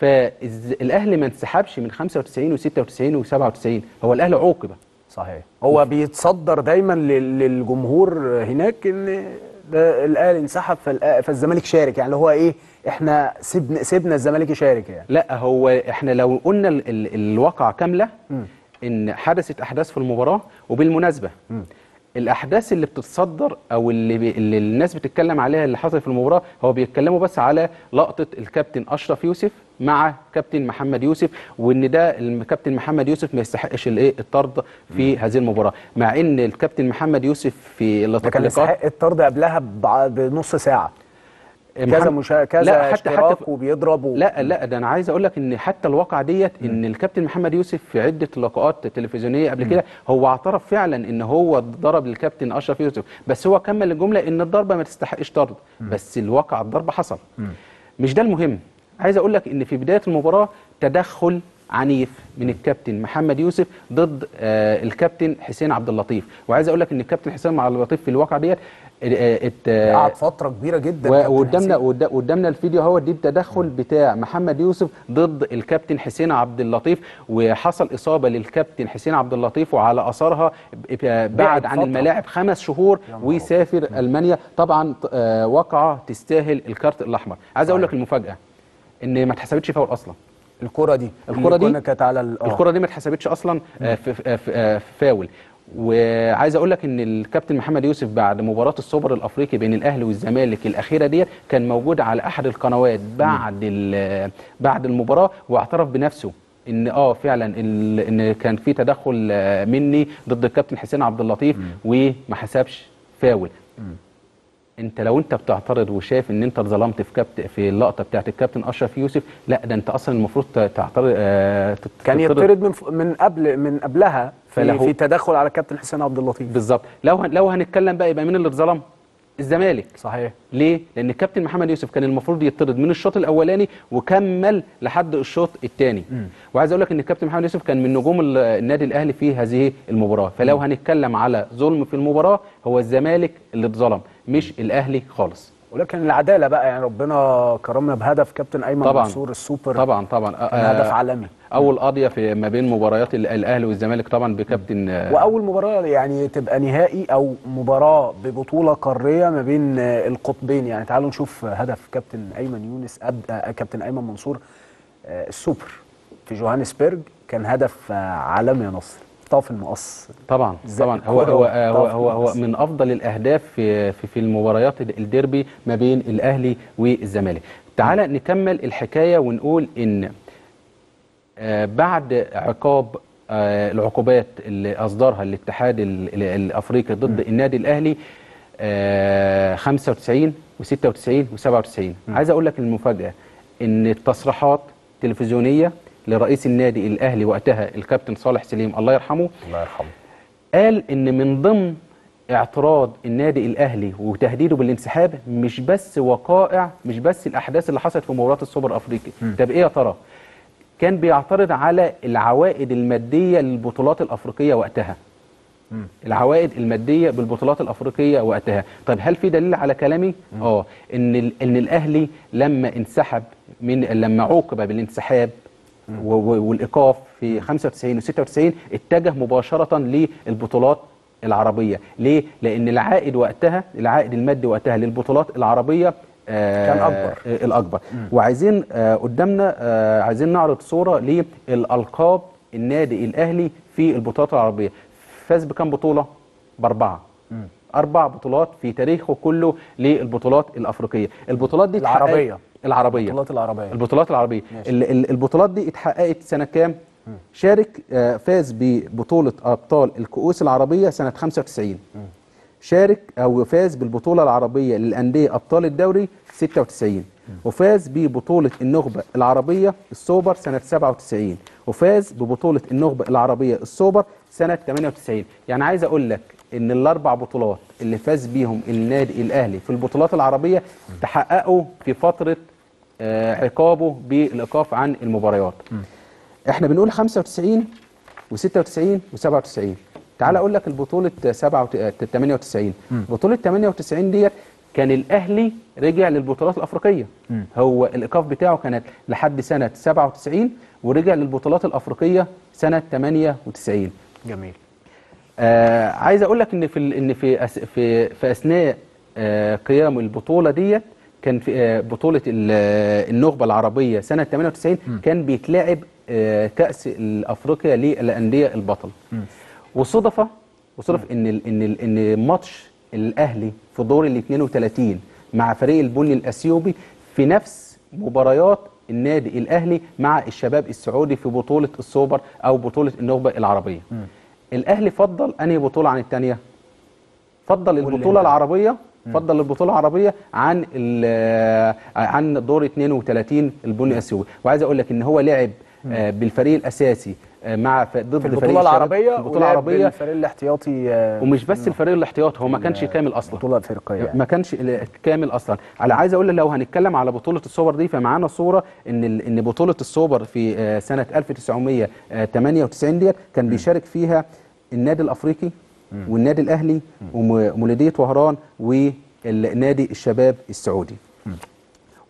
فالاهلي ما انسحبش من 95 و96 و97 هو الأهلي عوقب صحيح. هو بيتصدر دايما لل- للجمهور هناك إن الاهلي انسحب فالزمالك شارك. يعني اللي هو إيه إحنا سيبنا سيبنا الزمالك يشارك يعني. لا هو إحنا لو قلنا ال ال الواقعة كاملة إن حدثت أحداث في المباراة وبالمناسبة الأحداث اللي بتتصدر أو اللي, بي اللي الناس بتتكلم عليها اللي حصل في المباراة هو بيتكلموا بس على لقطة الكابتن أشرف يوسف مع كابتن محمد يوسف وإن ده الكابتن محمد يوسف ما يستحقش الإيه؟ الطرد في هذه المباراة. مع إن الكابتن محمد يوسف في ده كان يستحق الطرد قبلها بنص ساعة. كذا محمد- مشا... كذا لا حتى اشتراك حتى وبيضرب و... لا لا ده أنا عايز أقول لك إن حتى الواقعه ديت إن الكابتن محمد يوسف في عدة لقاءات تلفزيونية قبل كده هو اعترف فعلا إن هو ضرب الكابتن أشرف يوسف. بس هو كمل الجملة إن الضربة ما تستحقش طرد. بس الواقع الضربة حصل. مش ده المهم. عايز أقول لك إن في بداية المباراة تدخل عنيف من الكابتن محمد يوسف ضد آه الكابتن حسين عبد اللطيف. وعايز أقول لك إن الكابتن حسين عبد اللطيف في الواقعه ديت قعد فترة كبيرة جدا وقدامنا قدامنا الفيديو هو دي التدخل بتاع محمد يوسف ضد الكابتن حسين عبد اللطيف وحصل إصابة للكابتن حسين عبد اللطيف وعلى أثرها بعد عن. الملاعب خمس شهور ويسافر ألمانيا. طبعا آه، واقعه تستاهل الكارت الأحمر. عايز أقول لك المفاجأة إن ما اتحسبتش فاول أصلا. الكرة دي. الكرة اللي دي- كانت على ال- آه. الكره دي ما اتحسبتش أصلا آه، فاول. وعايز أقول لك إن الكابتن محمد يوسف بعد مباراة السوبر الأفريقي بين الأهلي والزمالك الأخيرة ديت كان موجود على أحد القنوات بعد ال- بعد المباراة واعترف بنفسه إن آه فعلا إن كان في تدخل مني ضد الكابتن حسين عبد اللطيف وما حسبش فاول. أنت لو أنت بتعترض وشايف إن أنت اتظلمت في كابت في اللقطة بتاعت الكابتن أشرف يوسف لا ده أنت أصلا المفروض تعترض آه كان. يطرد من من قبل من قبلها فله- في تدخل على كابتن حسين عبد اللطيف. بالظبط. لو هن لو هنتكلم بقى يبقى مين اللي اتظلم؟ الزمالك. صحيح. ليه؟ لأن الكابتن محمد يوسف كان المفروض يطرد من الشوط الأولاني وكمل لحد الشوط الثاني وعايز أقول لك إن الكابتن محمد يوسف كان من نجوم ال- النادي الأهلي في هذه المباراة. فلو هنتكلم على ظلم في المباراة هو الزمالك اللي اتظلم مش الأهلي خالص. ولكن العدالة بقى يعني ربنا كرمنا بهدف كابتن أيمن منصور السوبر. طبعا طبعا. كان آه، هدف عالمي. أول قضية في ما بين مباريات ال- الأهلي والزمالك طبعا بكابتن آه، وأول مباراة يعني تبقى نهائي أو مباراة ببطولة قارية ما بين آه، القطبين. يعني تعالوا نشوف هدف كابتن أيمن يونس أب... آه، كابتن أيمن منصور السوبر في جوهانسبرج كان هدف عالمي يا نصر. طاف المقص. طبعا طبعا. هو هو هو هو, هو. من أفضل الأهداف في في, في المباريات الديربي ما بين الأهلي والزمالك. تعال نكمل الحكاية ونقول إن بعد عقاب آه، العقوبات اللي أصدرها الاتحاد ال- ال- الأفريقي ضد النادي الأهلي آه، 95 و96 و97 عايز أقول لك المفاجأة إن التصريحات تلفزيونيه لرئيس النادي الأهلي وقتها الكابتن صالح سليم الله يرحمه الله يرحمه. قال إن من ضمن اعتراض النادي الأهلي وتهديده بالانسحاب مش بس وقائع مش بس الأحداث اللي حصلت في مباراة السوبر الافريقي طب إيه يا ترى؟ كان بيعترض على العوائد المادية للبطولات الأفريقية وقتها. العوائد المادية بالبطولات الأفريقية وقتها. طب هل في دليل على كلامي؟ آه. إن ال- إن الأهلي لما انسحب من لما عوقب بالانسحاب و- و- والإيقاف في 95 و96 اتجه مباشرة للبطولات العربية. ليه؟ لأن العائد وقتها العائد المادي وقتها للبطولات العربية آه، كان أكبر. آه، الأكبر. وعايزين آه، قدامنا آه، عايزين نعرض صورة للألقاب النادي الأهلي في البطولات العربية. فاز بكام بطولة؟ بأربعة. أربع بطولات في تاريخه كله للبطولات الأفريقية. البطولات دي العربية. العربية. البطولات العربية. البطولات العربية. ال- ال- البطولات دي اتحققت سنة كام؟ شارك آه، فاز ببطولة أبطال الكؤوس العربية سنة 95 شارك أو فاز بالبطولة العربية للأندية أبطال الدوري 96 وفاز ببطولة النخبة العربية السوبر سنة 97 وفاز ببطولة النخبة العربية السوبر سنة 98 يعني عايز أقول لك إن الأربع بطولات اللي فاز بيهم النادي الأهلي في البطولات العربية تحققوا في فترة آه، عقابه بالإيقاف عن المباريات. إحنا بنقول 95 و96 و97 تعال أقول لك البطولة 7 98 بطولة 98 ديت كان الأهلي رجع للبطولات الأفريقية. هو الإيقاف بتاعه كانت لحد سنة 97 ورجع للبطولات الأفريقية سنة 98 جميل. آه عايز أقول لك إن في إن في أس في في أثناء آه قيام البطولة ديت كان في آه بطولة آه، النخبة العربية سنة 98 كان بيتلعب آه كأس الأفريقيا للأندية البطل. وصدف وصدف إن ال إن ال إن ماتش الأهلي في دور ال 32 مع فريق البني الأثيوبي في نفس مباريات النادي الأهلي مع الشباب السعودي في بطولة السوبر أو بطولة النخبة العربية. الأهلي فضل أنهي بطولة عن الثانية فضل البطولة. العربية فضل البطولة العربية عن عن دور 32 البني الأثيوبي. وعايز أقول لك إن هو لعب آه، بالفريق الأساسي مع ف- ضد البطولة العربية البطولة العربية. الفريق الاحتياطي آه، ومش بس الفريق الاحتياطي هو ما كانش كامل أصلا. بطولة افريقيه يعني. ما كانش كامل أصلا. على عايز أقول لو هنتكلم على بطولة السوبر دي فمعانا صورة إن إن بطولة السوبر في آه، سنة 1998 ديت كان بيشارك فيها النادي الأفريقي والنادي الأهلي ومولوديه وهران والنادي الشباب السعودي.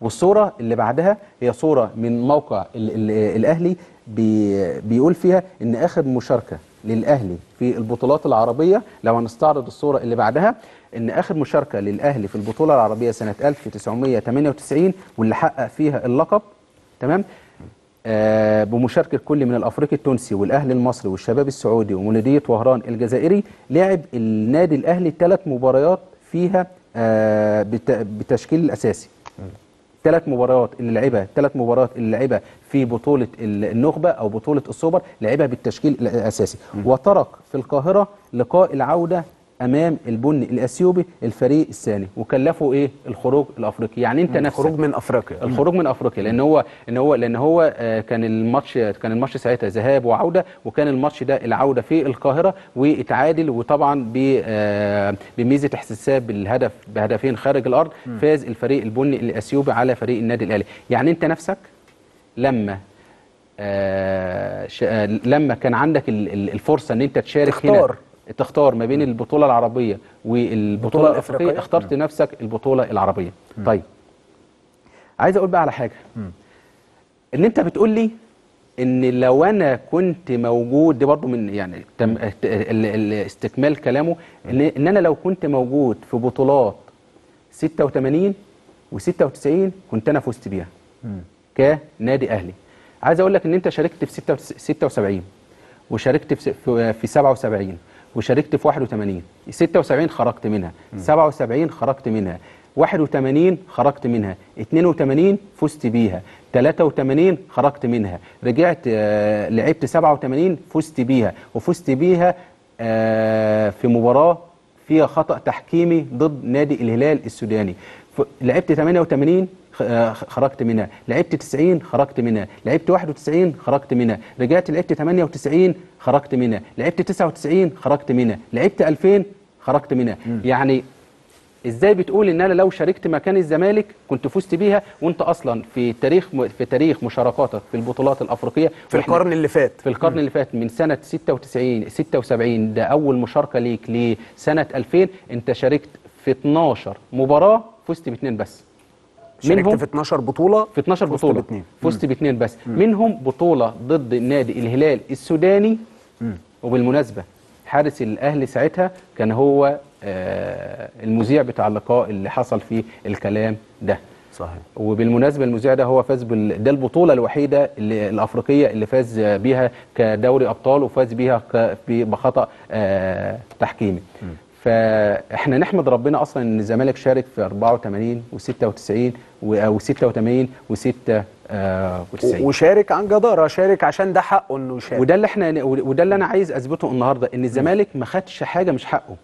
والصورة اللي بعدها هي صورة من موقع ال ال الأهلي بي بيقول فيها إن آخر مشاركة للأهلي في البطولات العربية لو هنستعرض الصورة اللي بعدها إن آخر مشاركة للأهلي في البطولة العربية سنة 1998 واللي حقق فيها اللقب تمام؟ آه، بمشاركة كل من الأفريقي التونسي والأهلي المصري والشباب السعودي ومولوديه وهران الجزائري لعب النادي الأهلي ثلاث مباريات فيها آه، بت- بالتشكيل الاساسي ثلاث مباريات اللي لعبها ثلاث مباريات اللي لعبها في بطولة ال- النخبة أو بطولة السوبر لعبها بالتشكيل الأساسي. وترك في القاهرة لقاء العودة أمام البني الأثيوبي الفريق الثاني. وكلفه إيه؟ الخروج الأفريقي. يعني أنت نفسك خروج من أفريقيا. الخروج من أفريقيا. لأن هو ان هو لأن هو آه، كان الماتش كان الماتش ساعتها ذهاب وعودة وكان الماتش ده العودة في القاهرة واتعادل وطبعا آه، بميزة احتساب الهدف بهدفين خارج الأرض فاز الفريق البني الأثيوبي على فريق النادي الأهلي. يعني أنت نفسك لما آه. آه لما كان عندك ال- ال- الفرصة إن أنت تشارك تختار. هنا تختار ما بين البطولة العربية والبطولة الأفريقية الأفريقية. اخترت نفسك البطولة العربية. طيب. عايز أقول بقى على حاجة. إن أنت بتقول لي إن لو أنا كنت موجود دي برضو من يعني تم ال- ال- استكمال كلامه إن إن أنا لو كنت موجود في بطولات 86 و96 كنت أنا فزت بيها. كنادي أهلي. عايز أقول لك إن أنت شاركت في 76 وشاركت في 77 وشاركت في 81 76 خرجت منها. 77 خرجت منها. 81 خرجت منها. 82 فزت بيها. 83 خرجت منها. رجعت آه، لعبت 87 فزت بيها. وفزت بيها آه، في مباراة فيها خطأ تحكيمي ضد نادي الهلال السوداني. لعبت 88 خ- آه، خرجت منها. لعبت 90 خرجت منها. لعبت 91 خرجت منها. رجعت لعبت 98 خرجت منها. لعبت 99 خرجت منها. لعبت 2000 خرجت منها. يعني إزاي بتقول إن أنا لو شاركت مكان الزمالك كنت فزت بيها وأنت أصلا في تاريخ في تاريخ مشاركاتك في البطولات الأفريقية؟ في القرن اللي فات. في القرن اللي فات من سنة 96 76 ده أول مشاركة ليك لسنة 2000 أنت شاركت في 12 مباراة فزت باثنين بس. شاركت في 12 بطولة في 12 فزت بطولة. باتنين. فزت باثنين بس. منهم بطولة ضد نادي الهلال السوداني. وبالمناسبة حارس الأهلي ساعتها كان هو آه، المذيع بتاع اللقاء اللي حصل فيه الكلام ده. صحيح. وبالمناسبة المذيع ده هو فاز بال... ده البطولة الوحيدة اللي الأفريقية اللي فاز بيها كدوري أبطال وفاز بيها ك... بخطأ آه... تحكيمي. فاحنا نحمد ربنا أصلا ان الزمالك شارك في 84 و96 و... أو 86 و96 وشارك عن جدارة شارك عشان ده حقه إنه يشارك. وده اللي إحنا وده اللي أنا عايز اثبته النهارده إن الزمالك ما خدش حاجة مش حقه.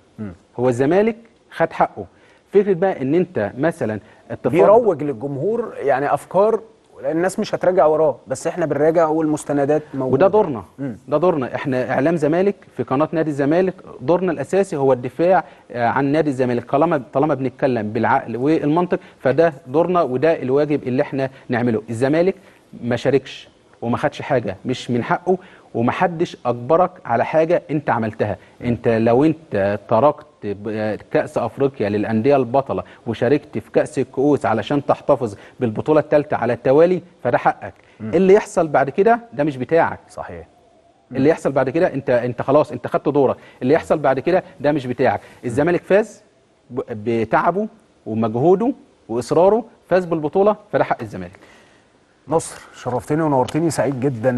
هو الزمالك خد حقه. فكرة بقى إن أنت مثلا بيروج للجمهور يعني أفكار الناس مش هتراجع وراه بس إحنا بنراجع والمستندات موجودة. وده دورنا. ده دورنا. إحنا إعلام زمالك في قناة نادي الزمالك دورنا الأساسي هو الدفاع آه، عن نادي الزمالك. طالما طالما بنتكلم بالعقل والمنطق فده دورنا وده الواجب اللي إحنا نعمله. الزمالك ما شاركش وما خدش حاجة مش من حقه. ومحدش أجبرك على حاجة أنت عملتها. أنت لو أنت تركت كأس أفريقيا للأندية البطلة وشاركت في كأس الكؤوس علشان تحتفظ بالبطولة الثالثه على التوالي فده حقك. اللي يحصل بعد كده ده مش بتاعك. صحيح. اللي يحصل بعد كده أنت أنت خلاص أنت خدت دورك. اللي يحصل بعد كده ده مش بتاعك. الزمالك فاز بتعبه ومجهوده وإصراره فاز بالبطولة فده حق الزمالك. نصر. شرفتني ونورتني. سعيد جدا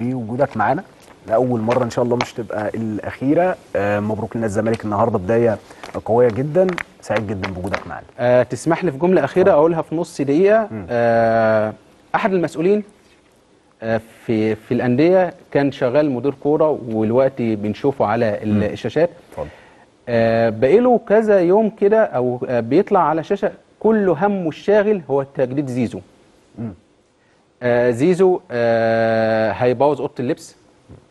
بوجودك معانا. لأول مرة إن شاء الله مش تبقى الأخيرة. آه، مبروك لنا الزمالك النهاردة بداية قوية جدا. سعيد جدا بوجودك معانا. آه تسمح لي في جملة أخيرة أقولها في نص دقيقة. آه أحد المسؤولين آه في في الأندية كان شغال مدير كورة والوقت بنشوفه على ال- الشاشات. اتفضل. آه بقاله كذا يوم كده أو آه بيطلع على شاشة كل همه الشاغل هو تجديد زيزو. آه زيزو آه هيبوظ أوضة اللبس.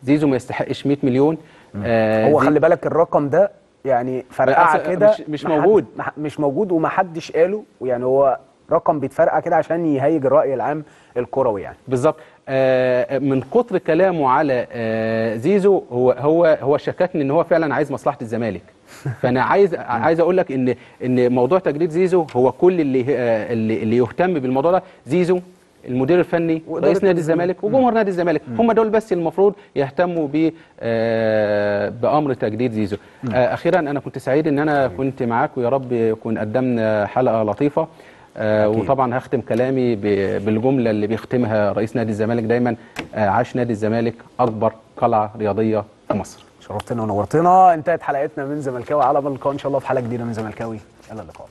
زيزو ما يستحقش 100 مليون. آه هو خلي بالك الرقم ده يعني فرقعة أصل كده مش- مش موجود. مش موجود ومحدش قاله. يعني هو رقم بيتفرقع كده عشان يهيج الرأي العام الكروي يعني. بالظبط. آه من كتر كلامه على آه زيزو هو هو هو شككني إن هو فعلا عايز مصلحة الزمالك. *laughs* فأنا عايز عايز أقول لك ان إن موضوع تجديد زيزو هو كل اللي آه اللي, اللي يهتم بالموضوع ده. زيزو المدير الفني رئيس نادي الزمالك. وجمهور نادي الزمالك. هم دول بس المفروض يهتموا ب آه بأمر تجديد زيزو. آه أخيرا أنا كنت سعيد إن أنا كنت معاك ويا رب يكون قدمنا حلقة لطيفة. آه. وطبعا هختم كلامي بالجملة اللي بيختمها رئيس نادي الزمالك دايما. آه عاش نادي الزمالك أكبر قلعة رياضية في مصر. شرفتنا ونورتنا. انتهت حلقتنا من زملكاوي على اللقاء إن شاء الله في حلقة جديدة من زملكاوي. إلى اللقاء.